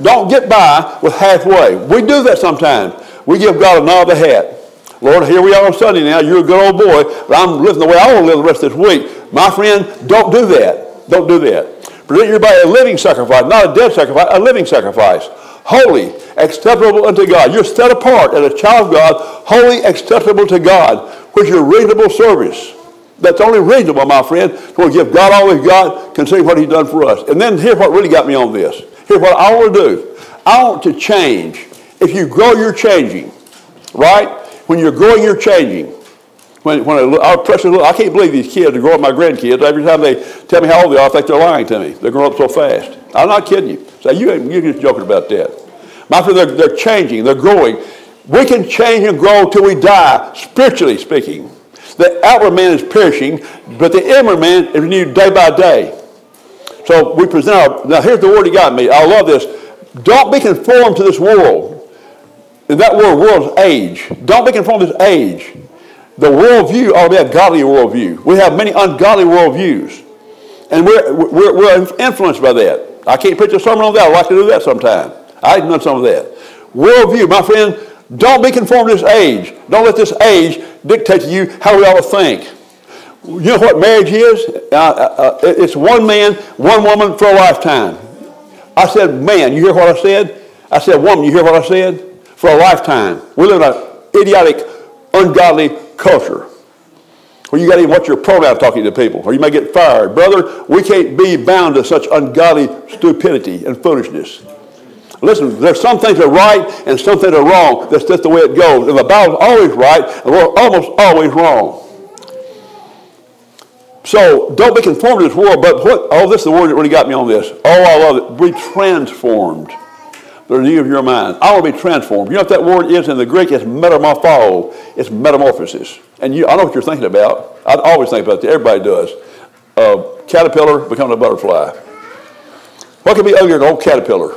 [SPEAKER 8] Don't get by with halfway. We do that sometimes. We give God a nod of the hat. Lord, here we are on Sunday now. You're a good old boy, but I'm living the way I want to live the rest of this week. My friend, don't do that. Don't do that. Present your body a living sacrifice, not a dead sacrifice, a living sacrifice. Holy, acceptable unto God. You're set apart as a child of God, holy, acceptable to God, which is your reasonable service. That's only reasonable, my friend, to give God all we've got, considering what He's done for us. And then here's what really got me on this. Here's what I want to do. I want to change. If you grow, you're changing. Right? When you're growing, you're changing. When, when I, precious little, I can't believe these kids are growing my grandkids. Every time they tell me how old they are, I think they're lying to me. They're growing up so fast. I'm not kidding you. So you, you're just joking about that. My friend, they're, they're changing. They're growing. We can change and grow till we die, spiritually speaking. The outward man is perishing, but the inward man is renewed day by day. So we present our, now here's the word he got me. I love this. Don't be conformed to this world. That word, world's age. Don't be conformed to this age. The worldview ought to be a godly worldview. We have many ungodly worldviews. And we're, we're, we're influenced by that. I can't preach a sermon on that. I'd like to do that sometime. I've done some of that. Worldview, my friend, don't be conformed to this age. Don't let this age dictate to you how we ought to think. You know what marriage is? Uh, uh, uh, it's one man, one woman for a lifetime. I said, man, you hear what I said? I said, woman, you hear what I said? For a lifetime. We live in an idiotic, ungodly culture where you got to even watch your pronoun talking to people, or you may get fired. Brother, we can't be bound to such ungodly stupidity and foolishness. Listen, there's some things are right and some things are wrong. That's just the way it goes. And the Bible's always right and we're almost always wrong. So don't be conformed to this world, but what, oh, this is the word that really got me on this. Oh, I love it. Be transformed. The renewal of your mind. I want to be transformed. You know what that word is in the Greek? It's metamorpho. It's metamorphosis. And you, I know what you're thinking about. I always think about that. Everybody does. A caterpillar becoming a butterfly. What could be uglier than an old caterpillar?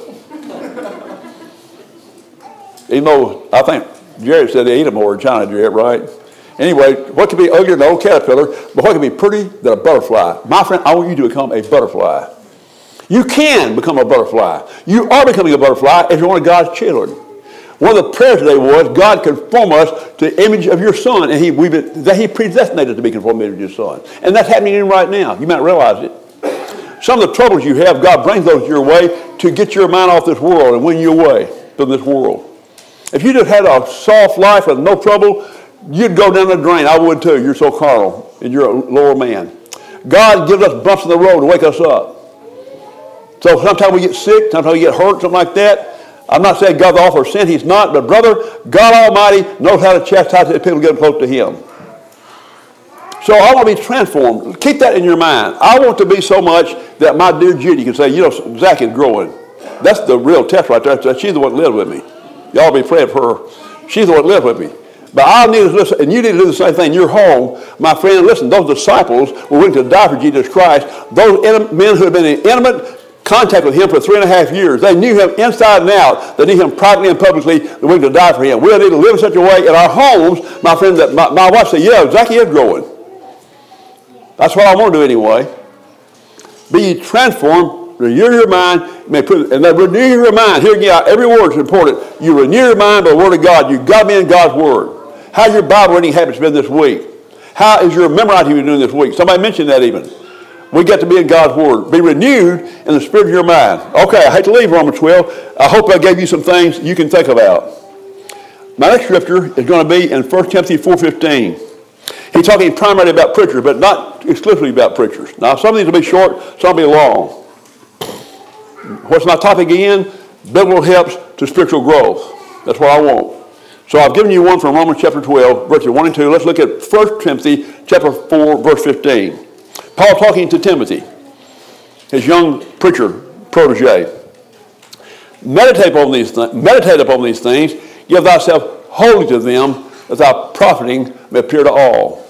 [SPEAKER 8] Even though I think Jerry said they eat them more in China, Jared, right? Anyway, what could be uglier than an old caterpillar, but what could be pretty than a butterfly? My friend, I want you to become a butterfly. You can become a butterfly. You are becoming a butterfly if you're one of God's children. One of the prayers today was, God conform us to the image of your son. And he, been, that he predestinated to be conformed to your son. And that's happening in right now. You might realize it. Some of the troubles you have, God brings those your way to get your mind off this world and win you away from this world. If you just had a soft life with no trouble, you'd go down the drain. I would too. You're so carnal and you're a lower man. God gives us bumps in the road to wake us up. So sometimes we get sick, sometimes we get hurt, something like that. I'm not saying God's of sin, He's not, but brother, God Almighty knows how to chastise the people getting close to Him. So I want to be transformed. Keep that in your mind. I want to be so much that my dear Judy can say, you know, Zach is growing. That's the real test right there. She's the one that lives with me. Y'all be praying for her. She's the one that lives with me. But I need to listen, and you need to do the same thing You're home. My friend, listen, those disciples were willing to die for Jesus Christ. Those men who have been in intimate contact with him for three and a half years. They knew him inside and out. They knew him privately and publicly. They're willing to die for him. We need to live in such a way in our homes, my friend, that my, my wife said, yeah, Zachy is growing. That's what I want to do anyway. Be transformed, renew your mind, may put and then renew your mind. Here again, every word is important. You renew your mind by the Word of God. You got me in God's Word. How's your Bible reading habits been this week? How is your memorizing been doing this week? Somebody mentioned that even. We get to be in God's Word. Be renewed in the spirit of your mind. Okay, I hate to leave Romans 12. I hope I gave you some things you can think about. My next scripture is going to be in 1 Timothy 4.15. He's talking primarily about preachers, but not exclusively about preachers. Now, some of these will be short, some will be long. What's my topic again? Biblical helps to spiritual growth. That's what I want. So I've given you one from Romans chapter 12, verses 1 and 2. Let's look at 1 Timothy chapter 4, verse 15. Paul talking to Timothy, his young preacher protege. Meditate upon these, th- meditate upon these things. Give thyself wholly to them, that thy profiting may appear to all.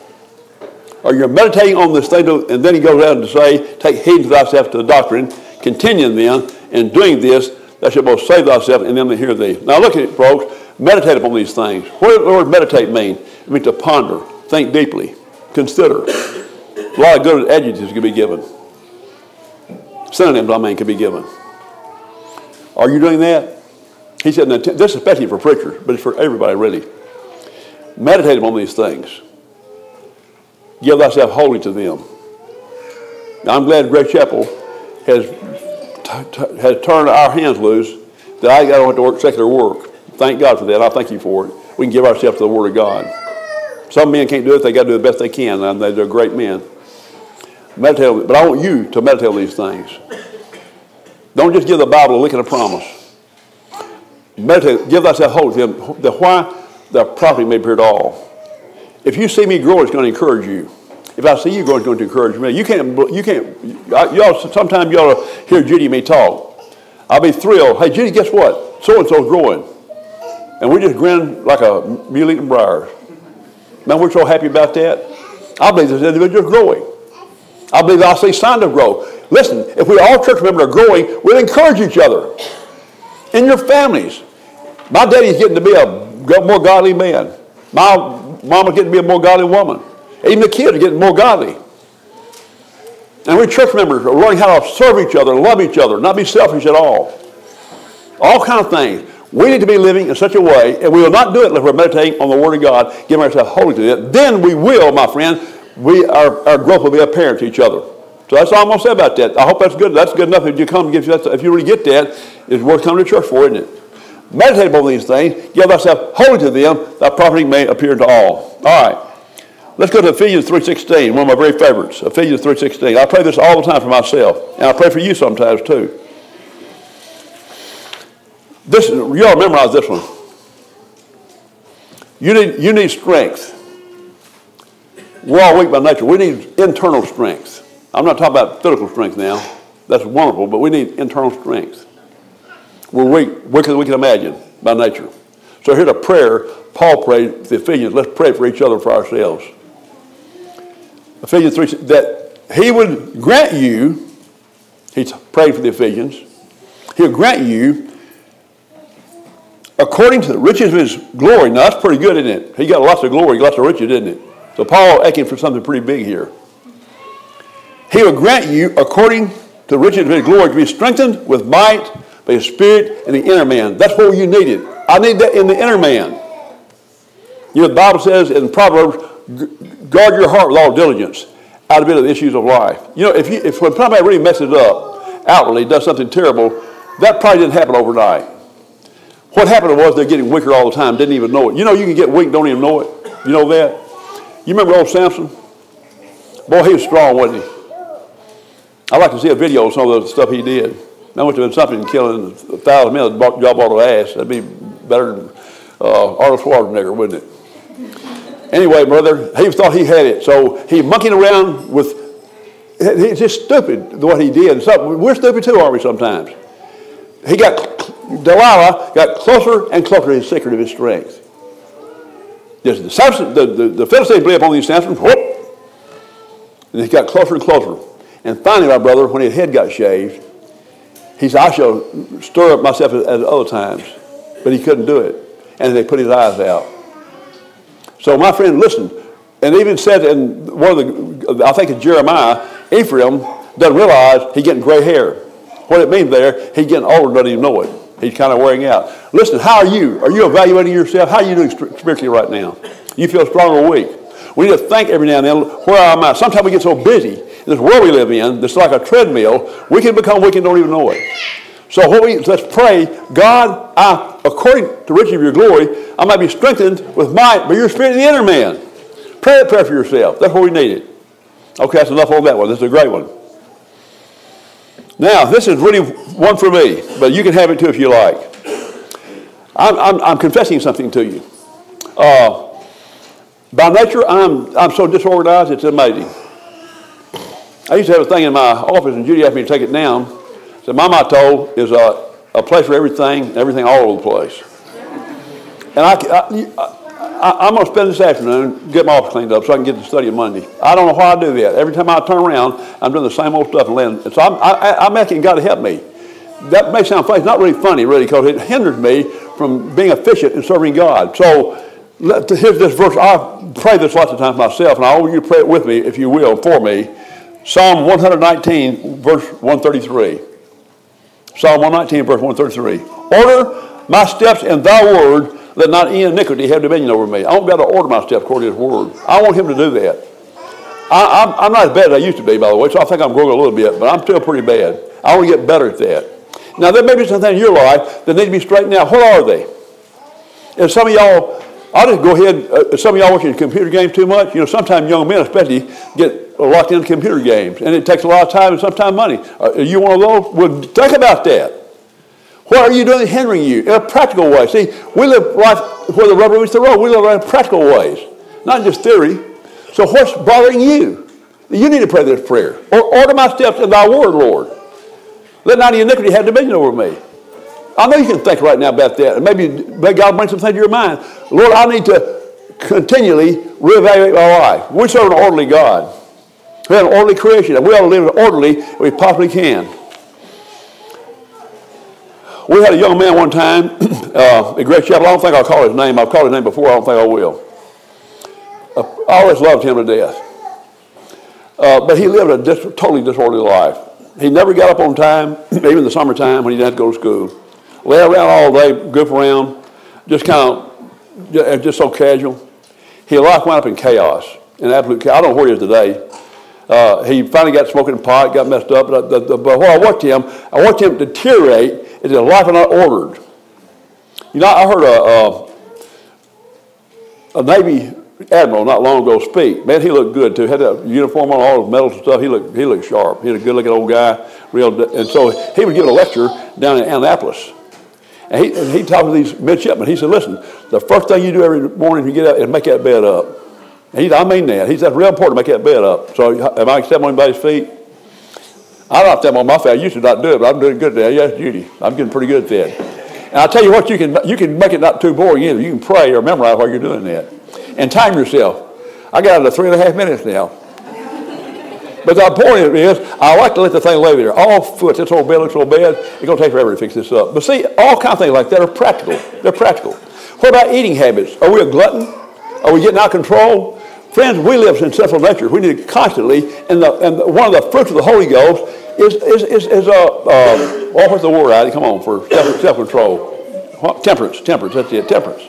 [SPEAKER 8] Or you're meditating on this thing, and then he goes on to say, Take heed to thyself to the doctrine, continue then in doing this, thou shalt both save thyself and them that hear thee. Now look at it, folks. Meditate upon these things. What does the word meditate mean? It means to ponder, think deeply, consider. A lot of good adjectives could be given. Synonyms, I mean, could be given. Are you doing that? He said, this is especially for preachers, but it's for everybody, really. Meditate upon these things. Give thyself wholly to them. Now, I'm glad Grace Chapel has, has turned our hands loose that I don't have to work secular work. Thank God for that. I thank you for it. We can give ourselves to the Word of God. Some men can't do it. They got to do the best they can, and they're great men. Meditate. But I want you to meditate on these things. Don't just give the Bible a lick and a promise. Meditate. Give thyself hope. The why the prophet may appear at all. If you see me grow, it's going to encourage you. If I see you grow, it's going to encourage me. You can't, you can't, y'all, sometimes y'all hear Judy and me talk. I'll be thrilled. Hey, Judy, guess what? So-and-so's growing. And we just grin like a mule eating briars. Man, we're so happy about that. I believe this individual's growing. I believe I'll see signs of growth. Listen, if we all church members are growing, we'll encourage each other. In your families. My daddy's getting to be a more godly man. My mama's getting to be a more godly woman. Even the kids are getting more godly. And we church members are learning how to serve each other, love each other, not be selfish at all. All kind of things. We need to be living in such a way, and we will not do it unless we're meditating on the Word of God, giving ourselves wholly to it. Then we will, my friend, we, our, our growth will be apparent to each other. So that's all I'm going to say about that. I hope that's good. That's good enough if you come, if you, if you really get that, it's worth coming to church for, isn't it? Meditate upon these things. Give thyself wholly to them, that property may appear to all. All right. Let's go to Ephesians 3.16, one of my very favorites. Ephesians 3.16. I pray this all the time for myself, and I pray for you sometimes too. This, you all memorize this one. You need, you need strength. We're all weak by nature. We need internal strength. I'm not talking about physical strength now. That's wonderful, but we need internal strength. We're weak, weaker than we can imagine by nature. So here's a prayer Paul prayed the Ephesians. Let's pray for each other for ourselves. Ephesians 3, that he would grant you, he's praying for the Ephesians, he'll grant you according to the riches of his glory. Now that's pretty good, isn't it? He got lots of glory, lots of riches, didn't it? So Paul asking for something pretty big here. He will grant you according to the riches of his glory to be strengthened with might by his spirit in the inner man. That's what you need it. I need that in the inner man. You know, the Bible says in Proverbs, guard your heart with all diligence out of it of the issues of life. You know, if, you, if when somebody really messes it up outwardly, does something terrible, that probably didn't happen overnight. What happened was they're getting weaker all the time, didn't even know it. You know, you can get weak, don't even know it. You know that? You remember old Samson? Boy, he was strong, wasn't he? I like to see a video of some of the stuff he did. That must have been something killing a thousand men that job ought of ass. That'd be better than uh, Arnold Schwarzenegger, wouldn't it? Anyway, brother, he thought he had it. So he monkeying around with, he's just stupid what he did. We're stupid too, aren't we, sometimes? He got, Delilah got closer and closer to his secret of his strength. Just the, Samson, the, the, the Philistines blew up on these Samson, whoop, and he got closer and closer. And finally, my brother, when his head got shaved, he said, I shall stir up myself as, as other times. But he couldn't do it. And they put his eyes out. So my friend listened. And even said in one of the, I think it's Jeremiah, Ephraim doesn't realize he's getting gray hair. What it means there, he's getting older, doesn't even know it. He's kind of wearing out. Listen, how are you? Are you evaluating yourself? How are you doing spiritually right now? You feel strong or weak? We need to think every now and then, where am I? Sometimes we get so busy in this world we live in, it's like a treadmill. We can become weak and don't even know it. So what we let's pray, God, I, according to riches of your glory, I might be strengthened with might by your spirit in the inner man. Pray that prayer for yourself. That's what we need it. Okay, that's enough on that one. This is a great one. Now, this is really one for me, but you can have it too if you like. I'm, I'm, I'm confessing something to you. Uh, by nature, I'm, I'm so disorganized, it's amazing. I used to have a thing in my office, and Judy asked me to take it down. So my motto is a, a place for everything, everything all over the place. And I, I, am going to spend this afternoon, get my office cleaned up so I can get to study on Monday. I don't know why I do that. Every time I turn around, I'm doing the same old stuff and letting, so I'm, I, I'm asking God to help me. That may sound funny. It's not really funny, really, because it hinders me from being efficient in serving God. So let, here's this verse. I pray this lots of times myself, and I want you to pray it with me, if you will, for me. Psalm 119, verse 133. Psalm 119, verse 133. Order my steps in thy word, let not iniquity have dominion over me. I be able to order my steps according to his word. I want him to do that. I, am not as bad as I used to be, by the way, so I think I'm growing a little bit, but I'm still pretty bad. I want to get better at that. Now, there may be some things in your life that need to be straightened out. What are they? And some of y'all I'll just go ahead. Uh, some of y'all watching computer games too much. You know, sometimes young men, especially, get locked into computer games, and it takes a lot of time and sometimes money. Uh, are you one of those? Well, think about that. What are you doing hindering you in a practical way? See, we live life where the rubber meets the road. We live life in practical ways, not just theory. So what's bothering you? You need to pray this prayer. Or order my steps in thy word, Lord. Let not iniquity have dominion over me. I know you can think right now about that. Maybe, maybe God bring something to your mind. Lord, I need to continually reevaluate my life. We serve an orderly God. We have an orderly creation, and we ought to live orderly as we possibly can. We had a young man one time uh, at Grace Chapel. I don't think I'll call his name. I've called his name before. I don't think I will. Uh, I always loved him to death. Uh, but he lived a dis- totally disorderly life. He never got up on time, even in the summertime when he didn't have to go to school lay around all day, goof around, just kind of, just so casual. His life wound up in chaos, in absolute chaos. I don't know where he is today. Uh, he finally got smoking pot, got messed up. But, the, the, but when I watched him, I watched him deteriorate as his life not ordered. You know, I heard a, a, a Navy admiral not long ago speak. Man, he looked good too. Had a uniform on, all his medals and stuff. He looked, he looked sharp. He was a good-looking old guy. Real, and so he was giving a lecture down in Annapolis. And he, and he talked to these midshipmen. He said, listen, the first thing you do every morning when you get up is make that bed up. He, I mean that. He said, real important to make that bed up. So am I stepping on anybody's feet? I don't stepping on my feet. I used to not do it, but I'm doing good there. Yes, Judy. I'm getting pretty good at that. And I'll tell you what, you can, you can make it not too boring either. You can pray or memorize while you're doing that. And time yourself. I got it to three and a half minutes now. But the point is, I like to let the thing lay there. All foot, this old bed looks so bad, it's going to take forever to fix this up. But see, all kind of things like that are practical. They're practical. What about eating habits? Are we a glutton? Are we getting out of control? Friends, we live in sinful nature. We need to constantly, and, the, and one of the fruits of the Holy Ghost is, is, is, is uh, uh, what was the word, Ida? Come on, for self-control. Temperance, temperance, that's it, temperance.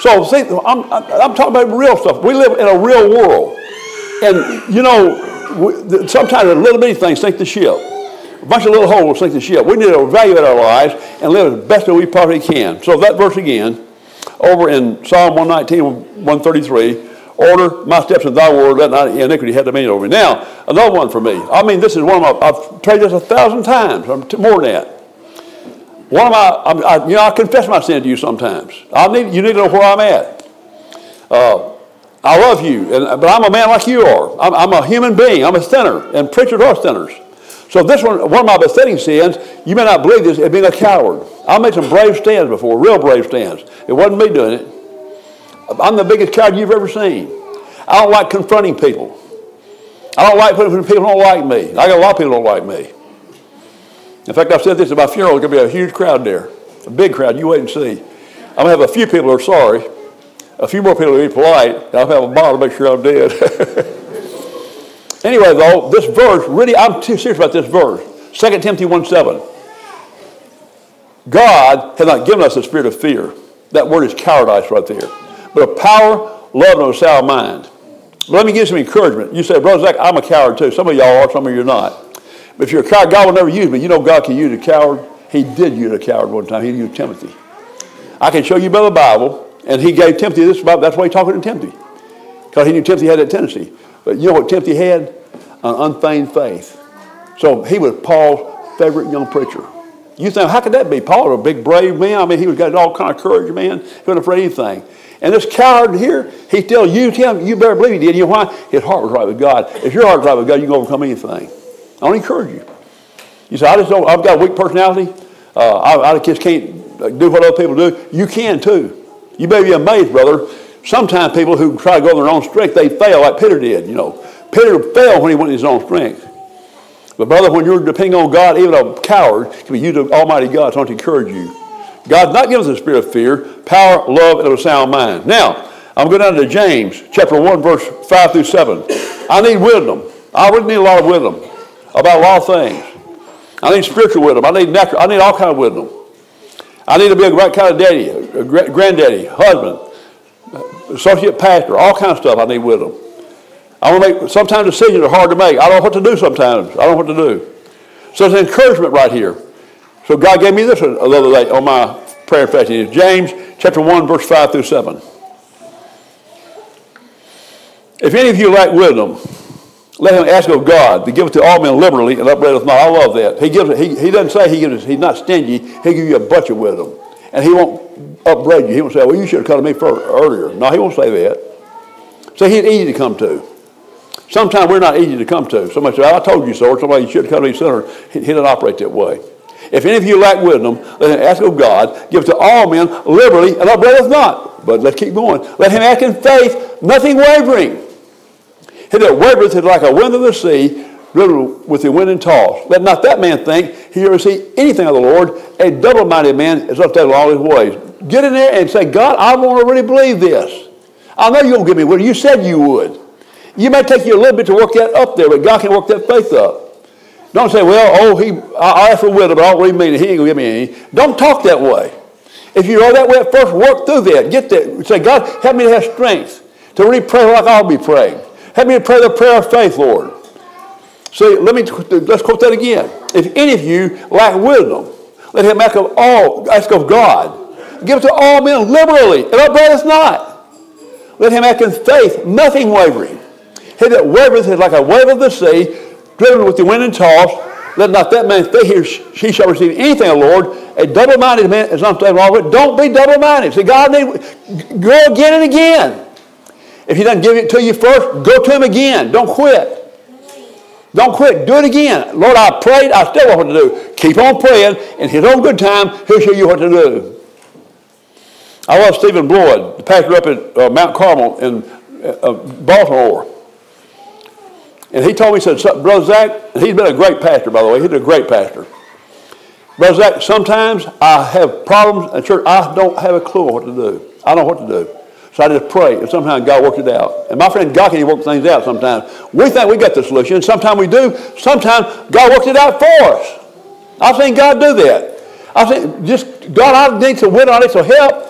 [SPEAKER 8] So, see, I'm, I'm talking about real stuff. We live in a real world. And, you know, we, sometimes a little bitty thing sink the ship. A bunch of little holes sink the ship. We need to evaluate our lives and live as best as we possibly can. So that verse again, over in Psalm 119, 133, Order my steps in thy word, let not iniquity have dominion over me. Now, another one for me. I mean, this is one of my, I've prayed this a thousand times, more than that. One of my, I, you know, I confess my sin to you sometimes. I need, you need to know where I'm at. Uh, I love you, and, but I'm a man like you are. I'm, I'm a human being. I'm a sinner, and preachers are sinners. So this one, one of my besetting sins, you may not believe this, is being a coward. I made some brave stands before, real brave stands. It wasn't me doing it. I'm the biggest coward you've ever seen. I don't like confronting people. I don't like when people don't like me. I got a lot of people don't like me. In fact, I've said this at my funeral, there's going to be a huge crowd there. A big crowd. You wait and see. I'm going to have a few people who are sorry. A few more people who be polite. I'll have a bottle to make sure I'm dead. anyway, though, this verse, really, I'm too serious about this verse. 2 Timothy 1 7. God has not given us a spirit of fear. That word is cowardice right there. But of power, love, and a sound mind. But let me give you some encouragement. You say, Brother Zach, I'm a coward too. Some of y'all are, some of you are not. But if you're a coward, God will never use me. You know God can use a coward. He did use a coward one time. He used Timothy. I can show you by the Bible, and he gave Timothy this Bible. That's why he's talking to Timothy. Because he knew Timothy had that tendency. But you know what Timothy had? An unfeigned faith. So he was Paul's favorite young preacher. You think, how could that be? Paul was a big, brave man. I mean, he was got all kind of courage, man. He wasn't afraid of anything. And this coward here, he still used him. You better believe he did. You know why? His heart was right with God. If your heart's right with God, you can overcome anything. I want to encourage you. You say, I just don't, I've got a weak personality. Uh, I, I just can't do what other people do. You can too. You may be amazed, brother. Sometimes people who try to go their own strength, they fail like Peter did, you know. Peter failed when he went in his own strength. But brother, when you're depending on God, even a coward can be used of Almighty God. So I want to encourage you. God's not given us a spirit of fear, power, love, and a sound mind. Now, I'm going down to James chapter 1, verse 5 through 7. I need wisdom. I really need a lot of wisdom about a lot of things. I need spiritual wisdom. I need natural. I need all kind of wisdom. I need to be a right kind of daddy, a granddaddy, husband, associate pastor, all kind of stuff. I need wisdom. I want to make, sometimes decisions are hard to make. I don't know what to do sometimes. I don't know what to do. So an encouragement right here. So God gave me this the other day on my prayer fasting. James chapter 1, verse 5 through 7. If any of you lack wisdom, let him ask of God to give it to all men liberally and upbraideth not. I love that. He gives it, he, he doesn't say he gives, he's not stingy. He'll give you a bunch of wisdom. And he won't upbraid you. He won't say, well, you should have come to me first, earlier. No, he won't say that. So he's easy to come to. Sometimes we're not easy to come to. Somebody says, I told you so, or somebody, you should have come to me sooner. He, he doesn't operate that way. If any of you lack wisdom, let him ask of God, give to all men liberally, and upbraideth not. But let's keep going. Let him act in faith, nothing wavering. He that wavereth is like a wind of the sea, driven with the wind and tossed. Let not that man think he ever see anything of the Lord. A double-minded man is unstable in all his ways. Get in there and say, God, I want to really believe this. I know to give me what you said you would. You may take you a little bit to work that up there, but God can work that faith up. Don't say, well, oh, he, I asked for wisdom, but I don't really mean it. He ain't going to give me any. Don't talk that way. If you are that way at first, work through that. Get that. Say, God, help me to have strength to really pray like I'll be praying. Help me to pray the prayer of faith, Lord. See, let me, let's quote that again. If any of you lack wisdom, let him ask of all, ask of God. Give it to all men liberally, and upbraideth not. Let him act in faith, nothing wavering. He that wavereth is like a wave of the sea, driven with the wind and tossed. Let not that man think he, he shall receive anything of the Lord. A double-minded man is unstable all of it. Don't be double-minded. See, God need, go again and again. If he doesn't give it to you first, go to him again. Don't quit. Don't quit. Do it again. Lord, I prayed. I still know what to do. Keep on praying. In his own good time, he'll show you what to do. I love Stephen Blood, the pastor up at uh, Mount Carmel in uh, Baltimore. And he told me, he said, Brother Zach, he's been a great pastor, by the way. He's a great pastor. Brother Zach, sometimes I have problems at church. I don't have a clue what to do. I don't know what to do. So I just pray, and sometimes God works it out. And my friend God can work things out sometimes. We think we got the solution. Sometimes we do. Sometimes God works it out for us. I've seen God do that. I've seen just God. I need some win I need so help.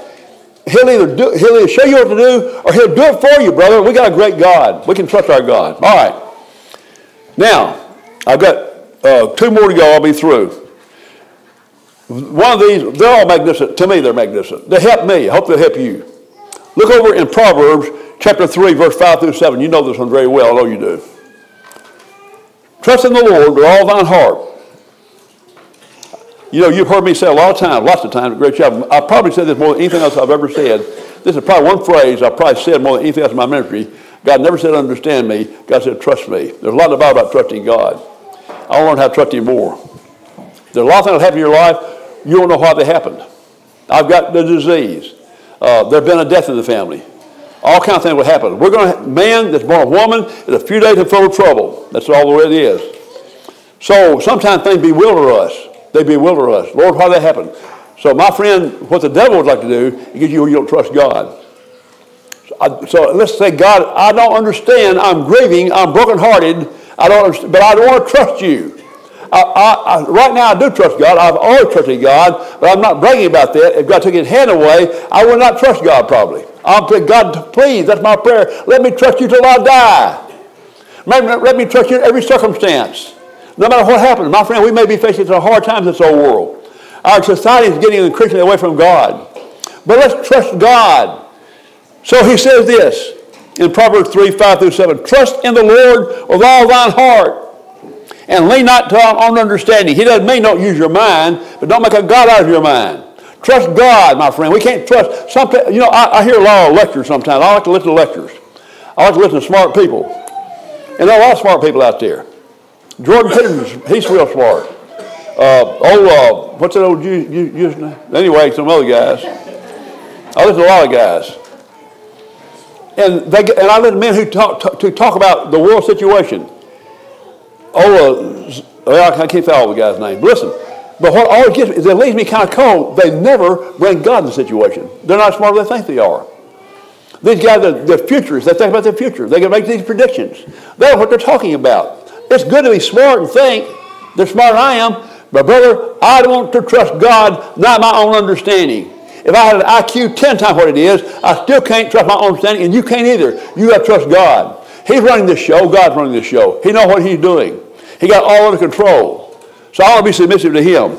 [SPEAKER 8] He'll either do, he'll either show you what to do, or he'll do it for you, brother. We got a great God. We can trust our God. All right. Now, I've got uh, two more to go. I'll be through. One of these, they're all magnificent. To me, they're magnificent. They help me. I hope they'll help you. Look over in Proverbs chapter 3, verse 5 through 7. You know this one very well. I know you do. Trust in the Lord with all thine heart. You know, you've heard me say a lot of times, lots of times, great job. I probably said this more than anything else I've ever said. This is probably one phrase I've probably said more than anything else in my ministry. God never said understand me. God said trust me. There's a lot Bible about trusting God. I want to learn how to trust Him more. There's a lot of things that happen in your life, you don't know why they happened. I've got the disease. Uh, there's been a death in the family. All kinds of things will happen. We're going to, man that's born a woman is a few days in full of trouble. That's all the way it is. So sometimes things bewilder us. They bewilder us. Lord, why that happen? So my friend, what the devil would like to do is get you where you don't trust God. So, I, let's say, God, I don't understand. I'm grieving. I'm brokenhearted. I don't understand, but I don't want to trust you. I, I, right now, I do trust God. I've always trusted God, but I'm not bragging about that. If God took His hand away, I would not trust God probably. I'll pray, God, please, that's my prayer. Let me trust you till I die. Let me trust you in every circumstance. No matter what happens, my friend, we may be facing some hard times in this old world. Our society is getting increasingly away from God. But let's trust God. So he says this in Proverbs 3 5 through 7 Trust in the Lord with all thine heart and lean not to thine own understanding. He doesn't mean don't use your mind, but don't make a God out of your mind. Trust God, my friend. We can't trust. Sometimes, you know, I, I hear a lot of lectures sometimes. I like to listen to lectures. I like to listen to smart people. And there are a lot of smart people out there. Jordan Peterson, he's real smart. Uh, old, uh, what's that old Jew, Jew, Jew, Anyway, some other guys. I listen to a lot of guys. And, they, and I to men who talk, to talk about the world situation. Oh, well, I can't say all the guys' names. Listen, but what always gets me, that leaves me kind of cold, they never bring God in the situation. They're not as smart as they think they are. These guys, the, the futurists, they think about their future. They can make these predictions. They know what they're talking about. It's good to be smart and think. They're smarter than I am. But brother, I don't want to trust God, not my own understanding. If I had an IQ 10 times what it is, I still can't trust my own understanding, and you can't either. You got to trust God. He's running this show. God's running this show. He knows what he's doing. He got all under control. So I want to be submissive to him.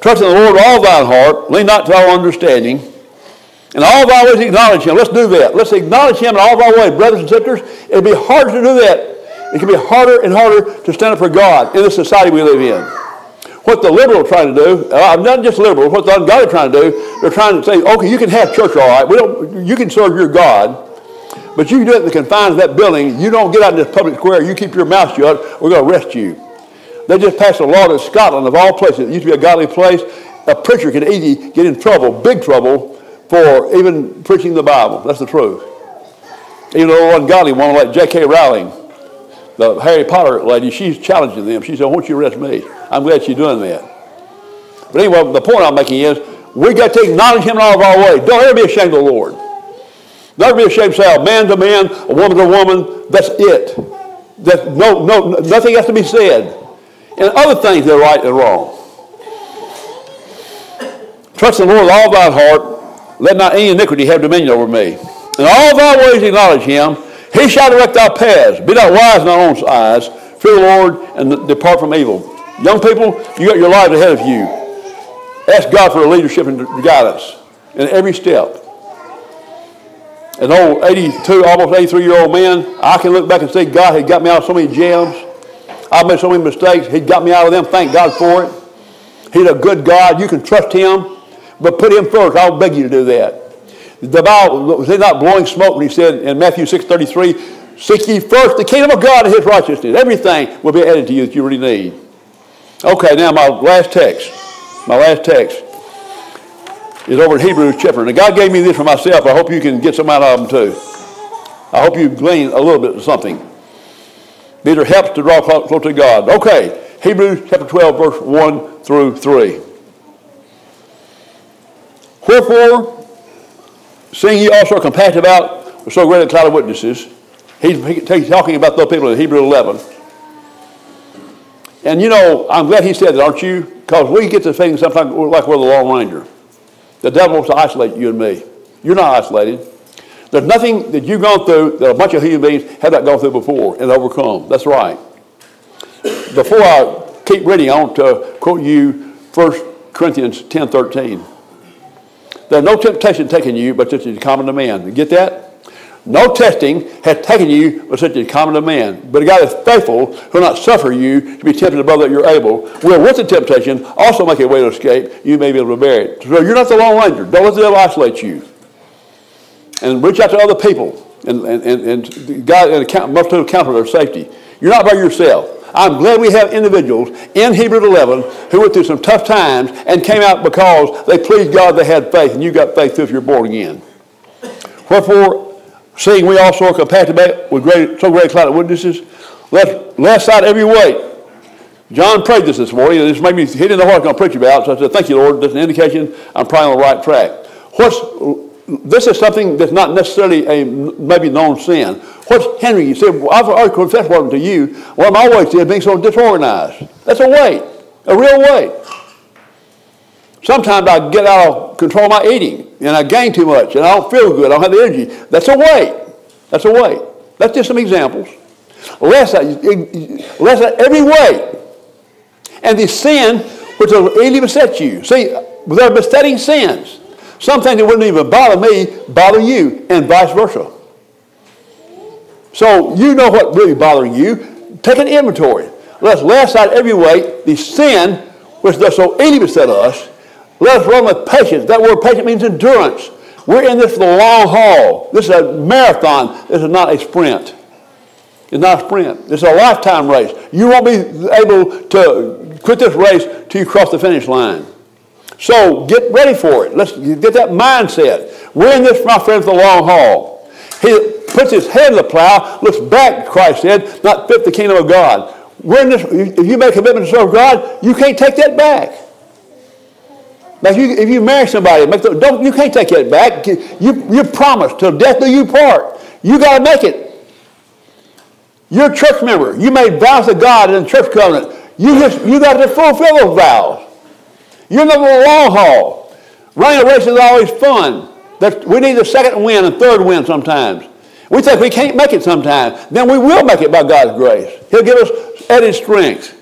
[SPEAKER 8] Trust in the Lord with all thine heart. Lean not to our understanding. And all thy ways acknowledge him. Let's do that. Let's acknowledge him in all of our ways. Brothers and sisters, it'll be hard to do that it can be harder and harder to stand up for God in the society we live in. What the liberal trying to do, uh, not just liberals, what the ungodly trying to do, they're trying to say, okay, you can have church all right. We don't, you can serve your God, but you can do it in the confines of that building. You don't get out in this public square. You keep your mouth shut. We're going to arrest you. They just passed a law in Scotland, of all places. It used to be a godly place. A preacher can easily get in trouble, big trouble, for even preaching the Bible. That's the truth. Even though ungodly one like J.K. Rowling, the Harry Potter lady, she's challenging them. She said, won't you arrest me? I'm glad she's doing that. But anyway, the point I'm making is we got to acknowledge him in all of our ways. Don't ever be ashamed of the Lord. Don't be ashamed to say, a man to man, a woman to woman, that's it. That no, no, nothing has to be said. And other things that are right and wrong. Trust the Lord with all thy heart. Let not any iniquity have dominion over me. In all thy ways acknowledge him, he shall direct our paths. Be not wise in thy own eyes. Fear the Lord and depart from evil. Young people, you got your life ahead of you. Ask God for leadership and guidance in every step. An old 82, almost 83 year old man, I can look back and say God had got me out of so many jams. I've made so many mistakes. He got me out of them. Thank God for it. He's a good God. You can trust him, but put him first. I'll beg you to do that. The Bible, was not blowing smoke when he said in Matthew 6.33, Seek ye first the kingdom of God and his righteousness. Everything will be added to you that you really need. Okay, now my last text. My last text is over in Hebrews chapter. And God gave me this for myself. I hope you can get some out of them too. I hope you glean a little bit of something. These are helps to draw close to God. Okay, Hebrews chapter 12, verse 1 through 3. Wherefore, Seeing ye also are compassed about with so great a cloud of witnesses. He's, talking about those people in Hebrew 11. And you know, I'm glad he said that, aren't you? Because we get the feeling sometimes like we're the Lone Ranger. The devil wants to isolate you and me. You're not isolated. There's nothing that you've gone through that a bunch of human beings have not gone through before and overcome. That's right. Before I keep reading, I want to quote you 1 Corinthians 10 13. There's no temptation taking you, but this is common to man. Get that? No testing has taken you but such a common demand. But God is faithful, who will not suffer you to be tempted above that you're able. Will with the temptation also make a way to escape. You may be able to bear it. So you're not the lone ranger. Don't let the devil isolate you. And reach out to other people. And, and, and, and God and account, must account for their safety. You're not by yourself. I'm glad we have individuals in Hebrews 11 who went through some tough times and came out because they pleased God, they had faith, and you got faith too if you're born again. Wherefore, seeing we also are compacted with great, so great a cloud of witnesses, let, lay aside every weight. John prayed this this morning, and this made me, hit in the heart I'm going to preach about, so I said, thank you, Lord, that's an indication I'm probably on the right track. What's, this is something that's not necessarily a maybe known sin. What's Henry? You said, well, I've already confessed one to you. Well, my weight is being so disorganized. That's a weight, a real weight. Sometimes I get out of control of my eating and I gain too much and I don't feel good. I don't have the energy. That's a weight. That's a weight. That's just some examples. Less, less every weight. And the sin which will easily beset you. See, there are besetting sins. Some things that wouldn't even bother me bother you, and vice versa. So you know what really bothering you. Take an inventory. Let's lay aside every weight, the sin which does so easily beset us, let us run with patience. That word patient means endurance. We're in this for the long haul. This is a marathon. This is not a sprint. It's not a sprint. It's a lifetime race. You won't be able to quit this race till you cross the finish line. So get ready for it. Let's get that mindset. We're in this, my friends, the long haul. He puts his head in the plow, looks back, Christ said, not fit the kingdom of God. We're in this, if you make a commitment to serve God, you can't take that back. Like you, if you marry somebody, make the, don't, you can't take that back. You, you promised till death do you part. You got to make it. You're a church member. You made vows to God in the church covenant. You just you got to fulfill those vows. You're in the long haul. Running a race is always fun. we need a second win and third win sometimes. We think we can't make it sometimes. Then we will make it by God's grace. He'll give us added strength.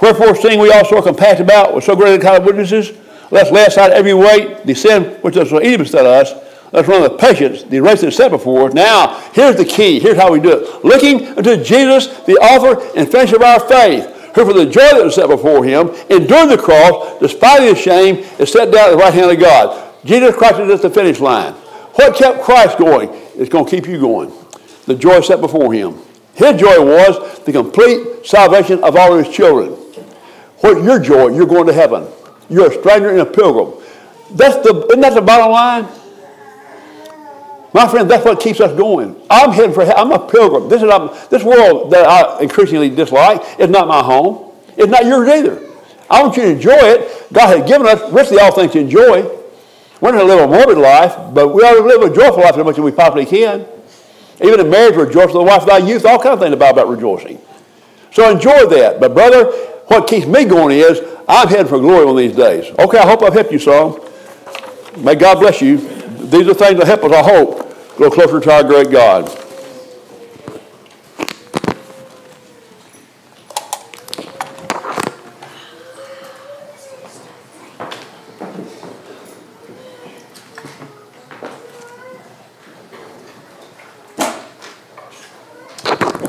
[SPEAKER 8] Wherefore, seeing we also are compassed about with so great a cloud of witnesses, let's lay aside every weight, the sin which does so easily beset us. Let's run with patience the race that's set before us. Now, here's the key. Here's how we do it. Looking unto Jesus, the author and finisher of our faith, who for the joy that was set before him endured the cross, despising the shame, is set down at the right hand of God. Jesus Christ is at the finish line. What kept Christ going is going to keep you going. The joy set before him. His joy was the complete salvation of all his children. What your joy? You're going to heaven. You're a stranger and a pilgrim. That's the, isn't that the bottom line? My friend, that's what keeps us going. I'm heading for I'm a pilgrim. This, is, um, this world that I increasingly dislike is not my home. It's not yours either. I want you to enjoy it. God has given us richly all things to enjoy. We're not to live a morbid life, but we ought to live a joyful life as much as we possibly can. Even in marriage, rejoice with the wife of thy youth, all kinds of things about, about rejoicing. So enjoy that. But brother, what keeps me going is I'm heading for glory one of these days. Okay, I hope I've helped you some. May God bless you. These are things that help us, I hope, grow closer to our great God.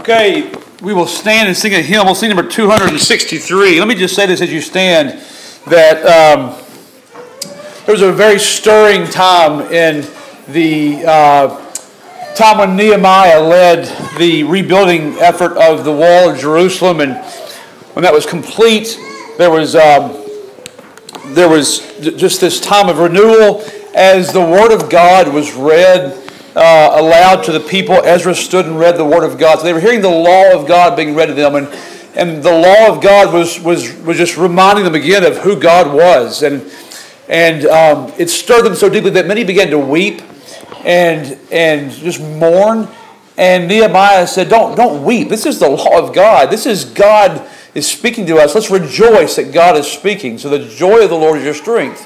[SPEAKER 1] Okay, we will stand and sing a hymn. We'll sing number 263. Let me just say this as you stand that um, there was a very stirring time in the uh, time when Nehemiah led the rebuilding effort of the wall of Jerusalem. And when that was complete, there was, um, there was just this time of renewal as the Word of God was read uh, aloud to the people. Ezra stood and read the Word of God. So they were hearing the law of God being read to them. And, and the law of God was, was, was just reminding them again of who God was. And, and um, it stirred them so deeply that many began to weep and, and just mourn. And Nehemiah said, don't, don't weep. This is the law of God. This is God is speaking to us. Let's rejoice that God is speaking. So the joy of the Lord is your strength.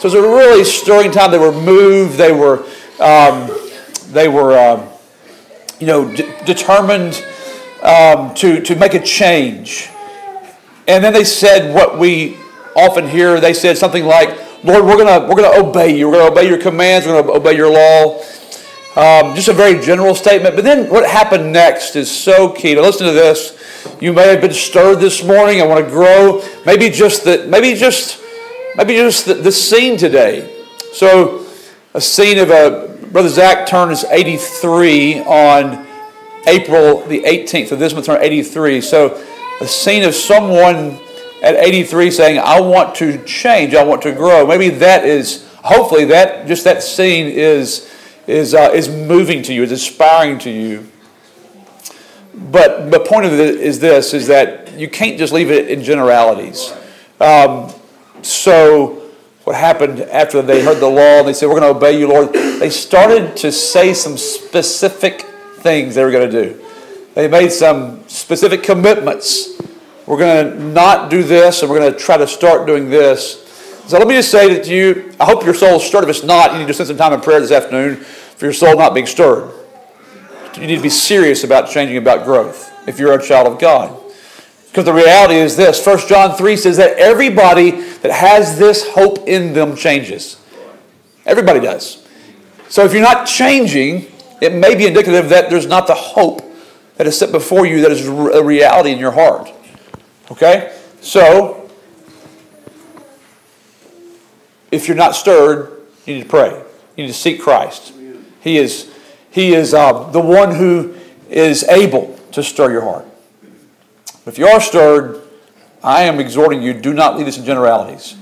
[SPEAKER 1] So it was a really stirring time. They were moved. They were um, they were, um, you know, determined um, to, to make a change. And then they said what we often hear. They said something like, Lord, we're going we're gonna obey you. We're going to obey your commands. We're going to obey your law.
[SPEAKER 5] Um, just a very general statement. But then what happened next is so key. Now listen to this. You may have been stirred this morning. I want to grow. Maybe just the maybe just maybe just the, the scene today. So a scene of a brother Zach turns 83 on April the 18th. So this month turned 83. So a scene of someone at 83 saying, I want to change, I want to grow. Maybe that is, hopefully, that just that scene is, is, uh, is moving to you, is inspiring to you. But the point of it is this, is that you can't just leave it in generalities. Um, so what happened after they heard the law and they said, we're going to obey you, Lord, they started to say some specific things they were going to do. They made some specific commitments. We're going to not do this, and we're going to try to start doing this. So let me just say that to you, I hope your soul is stirred. If it's not, you need to spend some time in prayer this afternoon for your soul not being stirred. You need to be serious about changing, about growth, if you're a child of God. Because the reality is this 1 John 3 says that everybody that has this hope in them changes. Everybody does. So if you're not changing, it may be indicative that there's not the hope that is set before you that is a reality in your heart. Okay? So, if you're not stirred, you need to pray. You need to seek Christ. He is, he is uh, the one who is able to stir your heart. If you are stirred, I am exhorting you do not leave this in generalities.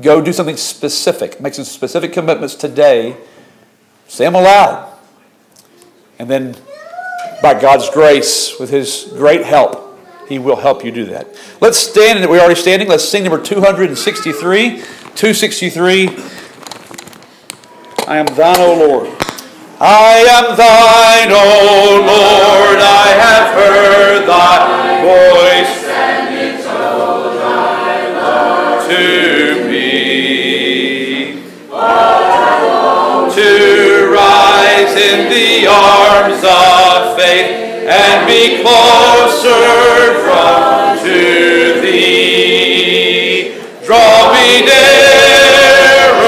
[SPEAKER 5] Go do something specific. Make some specific commitments today. Say them aloud. And then by God's grace, with His great help, He will help you do that. Let's stand, and we're already standing. Let's sing number 263. 263. I am thine, O Lord. I am thine, O Lord. I have heard thy voice. To me. To rise in the arms of faith closer thee. Draw me nearer,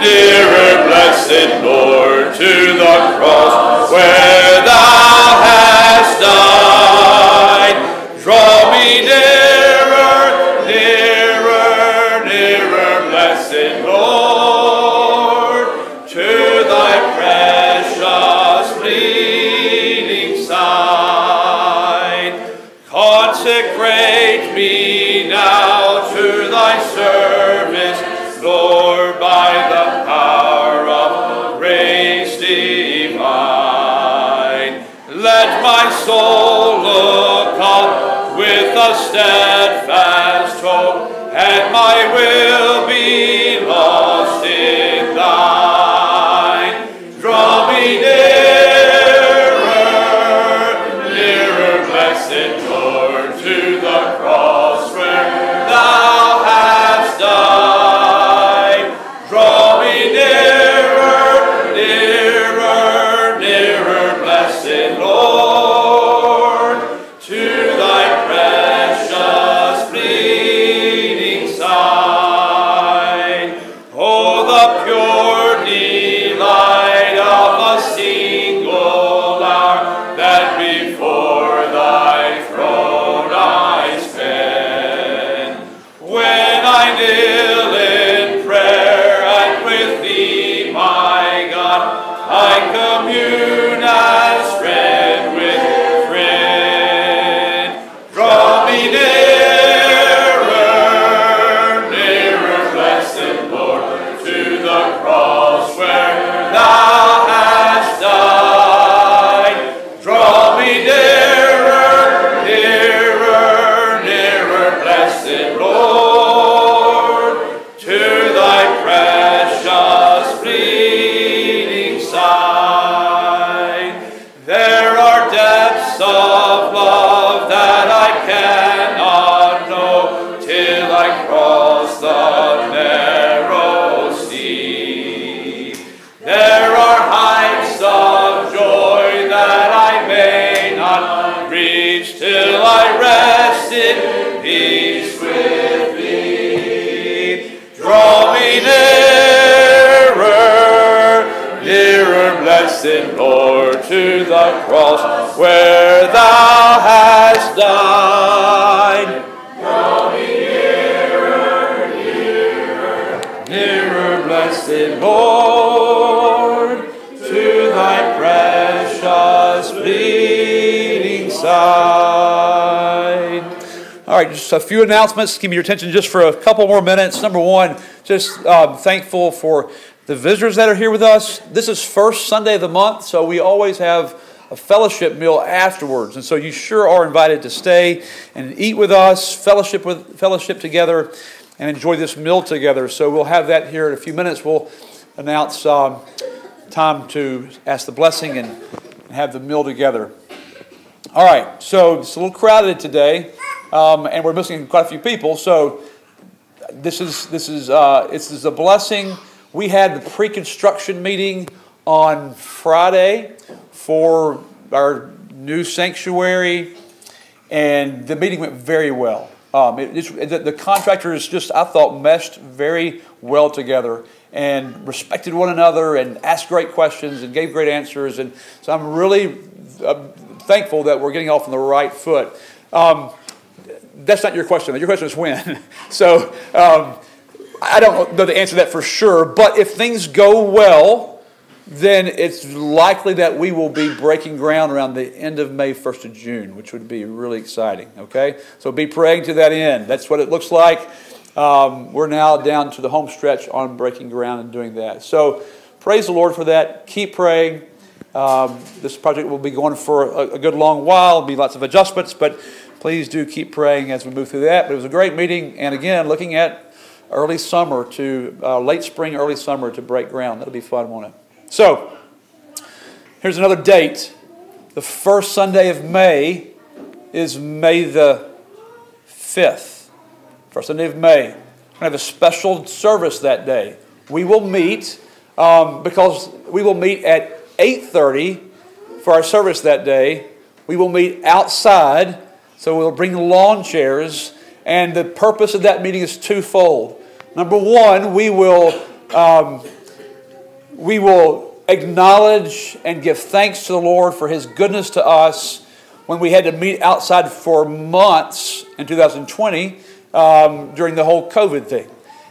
[SPEAKER 5] nearer, blessed Lord, to the cross where thou hast died. Draw me with A
[SPEAKER 1] few announcements. Give me your attention just for a couple more minutes. Number one, just um, thankful for the visitors that are here with us. This is first Sunday of the month, so we always have a fellowship meal afterwards, and so you sure are invited to stay and eat with us, fellowship with fellowship together, and enjoy this meal together. So we'll have that here in a few minutes. We'll announce um, time to ask the blessing and have the meal together. All right, so it's a little crowded today, um, and we're missing quite a few people. So this is this is uh, this is a blessing. We had the pre-construction meeting on Friday for our new sanctuary, and the meeting went very well. Um, it, the contractors just I thought meshed very well together and respected one another and asked great questions and gave great answers. And so I'm really uh, thankful that we're getting off on the right foot. Um, that's not your question. Your question is when. so um, I don't know the answer to that for sure. But if things go well, then it's likely that we will be breaking ground around the end of May, 1st of June, which would be really exciting. Okay? So be praying to that end. That's what it looks like. Um, we're now down to the home stretch on breaking ground and doing that. So praise the Lord for that. Keep praying. Um, this project will be going for a, a good long while. There'll be lots of adjustments, but please do keep praying as we move through that. But it was a great meeting, and again, looking at early summer to uh, late spring, early summer to break ground. That'll be fun, won't it? So, here's another date. The first Sunday of May is May the 5th. First Sunday of May. We're going to have a special service that day. We will meet um, because we will meet at 8.30 for our service that day. We will meet outside, so we'll bring lawn chairs. And the purpose of that meeting is twofold. Number one, we will um, we will acknowledge and give thanks to the Lord for His goodness to us when we had to meet outside for months in 2020 um, during the whole COVID thing.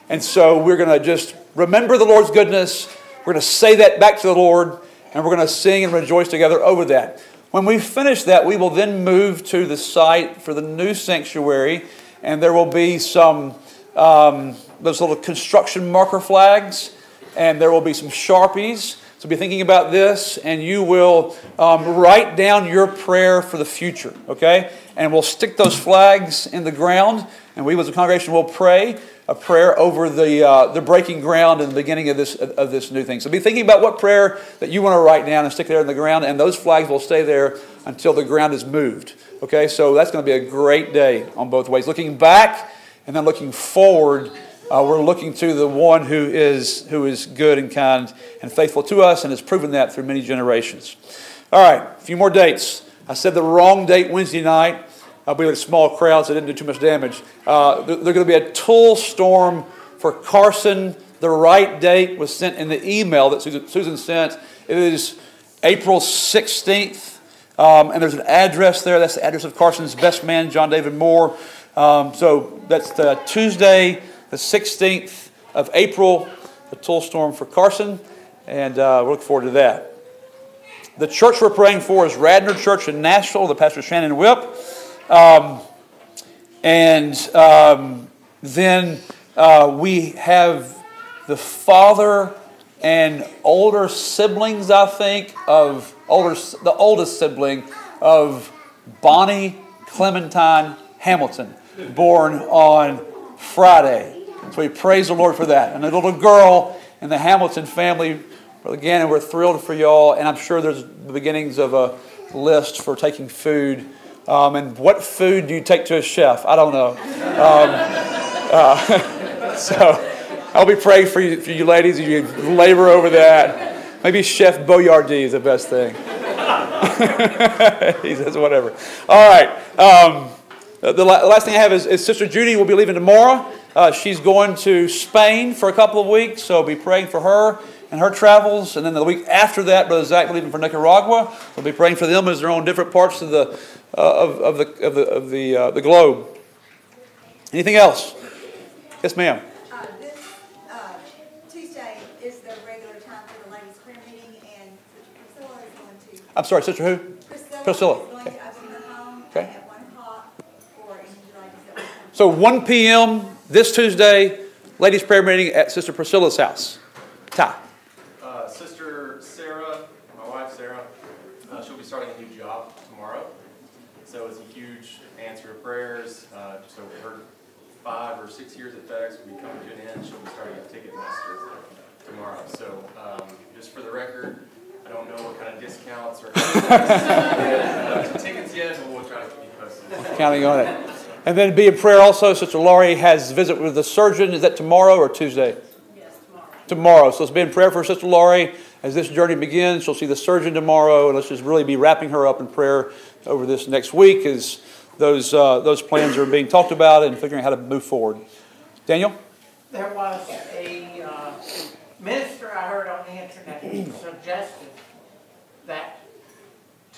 [SPEAKER 1] And so we're going to just remember the Lord's goodness. We're going to say that back to the Lord, and we're going to sing and rejoice together over that. When we finish that, we will then move to the site for the new sanctuary, and there will be some um, those little construction marker flags and there will be some Sharpies. So be thinking about this, and you will um, write down your prayer for the future, okay? And we'll stick those flags in the ground, and we as a congregation will pray a prayer over the, uh, the breaking ground and the beginning of this, of this new thing. So be thinking about what prayer that you want to write down and stick there in the ground, and those flags will stay there until the ground is moved, okay? So that's going to be a great day on both ways. Looking back and then looking forward uh, we're looking to the one who is, who is good and kind and faithful to us and has proven that through many generations. All right, a few more dates. I said the wrong date Wednesday night. I'll be with a small crowds I didn't do too much damage. Uh, there's going to be a tool storm for Carson. The right date was sent in the email that Susan, Susan sent. It is April 16th, um, and there's an address there. That's the address of Carson's best man, John David Moore. Um, so that's the Tuesday, the 16th of April, the tool storm for Carson, and uh, we look forward to that. The church we're praying for is Radnor Church in Nashville, the pastor Shannon Whip. Um, and um, then uh, we have the father and older siblings, I think, of older, the oldest sibling of Bonnie Clementine Hamilton, born on Friday. So we praise the Lord for that. And the little girl in the Hamilton family, again, and we're thrilled for y'all. And I'm sure there's the beginnings of a list for taking food. Um, and what food do you take to a chef? I don't know. Um, uh, so I'll be praying for you, for you ladies. You labor over that. Maybe Chef Boyardee is the best thing. he says whatever. All right. Um, the last thing I have is, is Sister Judy will be leaving tomorrow. Uh, she's going to Spain for a couple of weeks, so be praying for her and her travels. And then the week after that, Brother Zach leaving for Nicaragua. We'll be praying for them as they're on different parts of the, of, of the, of the, of the, uh, the globe. Anything else? Yes, ma'am.
[SPEAKER 9] Uh, this, uh, Tuesday is the regular time for the ladies' prayer meeting, and Priscilla is going to,
[SPEAKER 1] I'm sorry, Sister who?
[SPEAKER 9] Priscilla
[SPEAKER 1] Priscilla, okay.
[SPEAKER 9] to open her home
[SPEAKER 1] Okay.
[SPEAKER 9] at one o'clock for any ladies that will come.
[SPEAKER 1] So 1 p.m. this Tuesday, ladies' prayer meeting at Sister Priscilla's house. Ty.
[SPEAKER 7] Uh, Sister Sarah, my wife Sarah, uh, she'll be starting a new job tomorrow. So it's a huge answer to prayers. Uh, so her five or six years at FedEx will be coming to an end. She'll be starting a Ticketmaster tomorrow. So um, just for the record, I don't know what kind of discounts or tickets yet, but we'll try to keep you posted.
[SPEAKER 1] Counting on it. And then be in prayer also. Sister Laurie has a visit with the surgeon. Is that tomorrow or Tuesday?
[SPEAKER 9] Yes, tomorrow.
[SPEAKER 1] Tomorrow. So let's be in prayer for Sister Laurie as this journey begins. She'll see the surgeon tomorrow. And let's just really be wrapping her up in prayer over this next week as those, uh, those plans are being talked about and figuring out how to move forward. Daniel?
[SPEAKER 3] There was a uh, minister I heard on the internet suggested that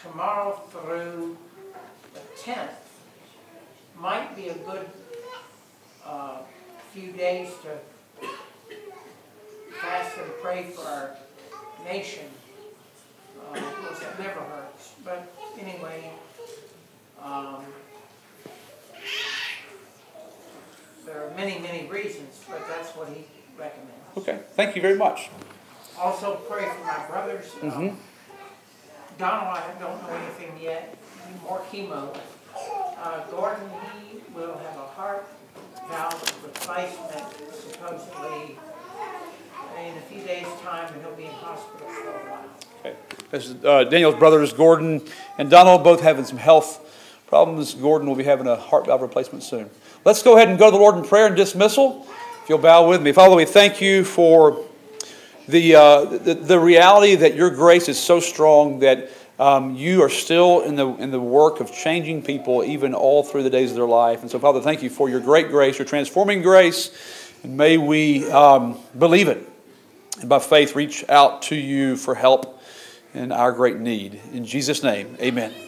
[SPEAKER 3] tomorrow through the tenth might be a good uh, few days to fast and pray for our nation. Uh, Of course, that never hurts, but anyway, um, there are many, many reasons, but that's what he recommends.
[SPEAKER 1] Okay. Thank you very much.
[SPEAKER 3] Also pray for my brothers. Um,
[SPEAKER 1] Mhm.
[SPEAKER 3] Donald, I don't know anything yet, more chemo. Uh, Gordon, he will have a heart valve replacement supposedly in a few days' time, and he'll be in hospital for a while.
[SPEAKER 1] Okay. This is, uh, Daniel's brothers, Gordon and Donald, both having some health problems. Gordon will be having a heart valve replacement soon. Let's go ahead and go to the Lord in prayer and dismissal. If you'll bow with me. Father, we thank you for the, uh, the, the reality that your grace is so strong that um, you are still in the, in the work of changing people even all through the days of their life. And so, Father, thank you for your great grace, your transforming grace, and may we um, believe it and by faith reach out to you for help in our great need. In Jesus' name, amen.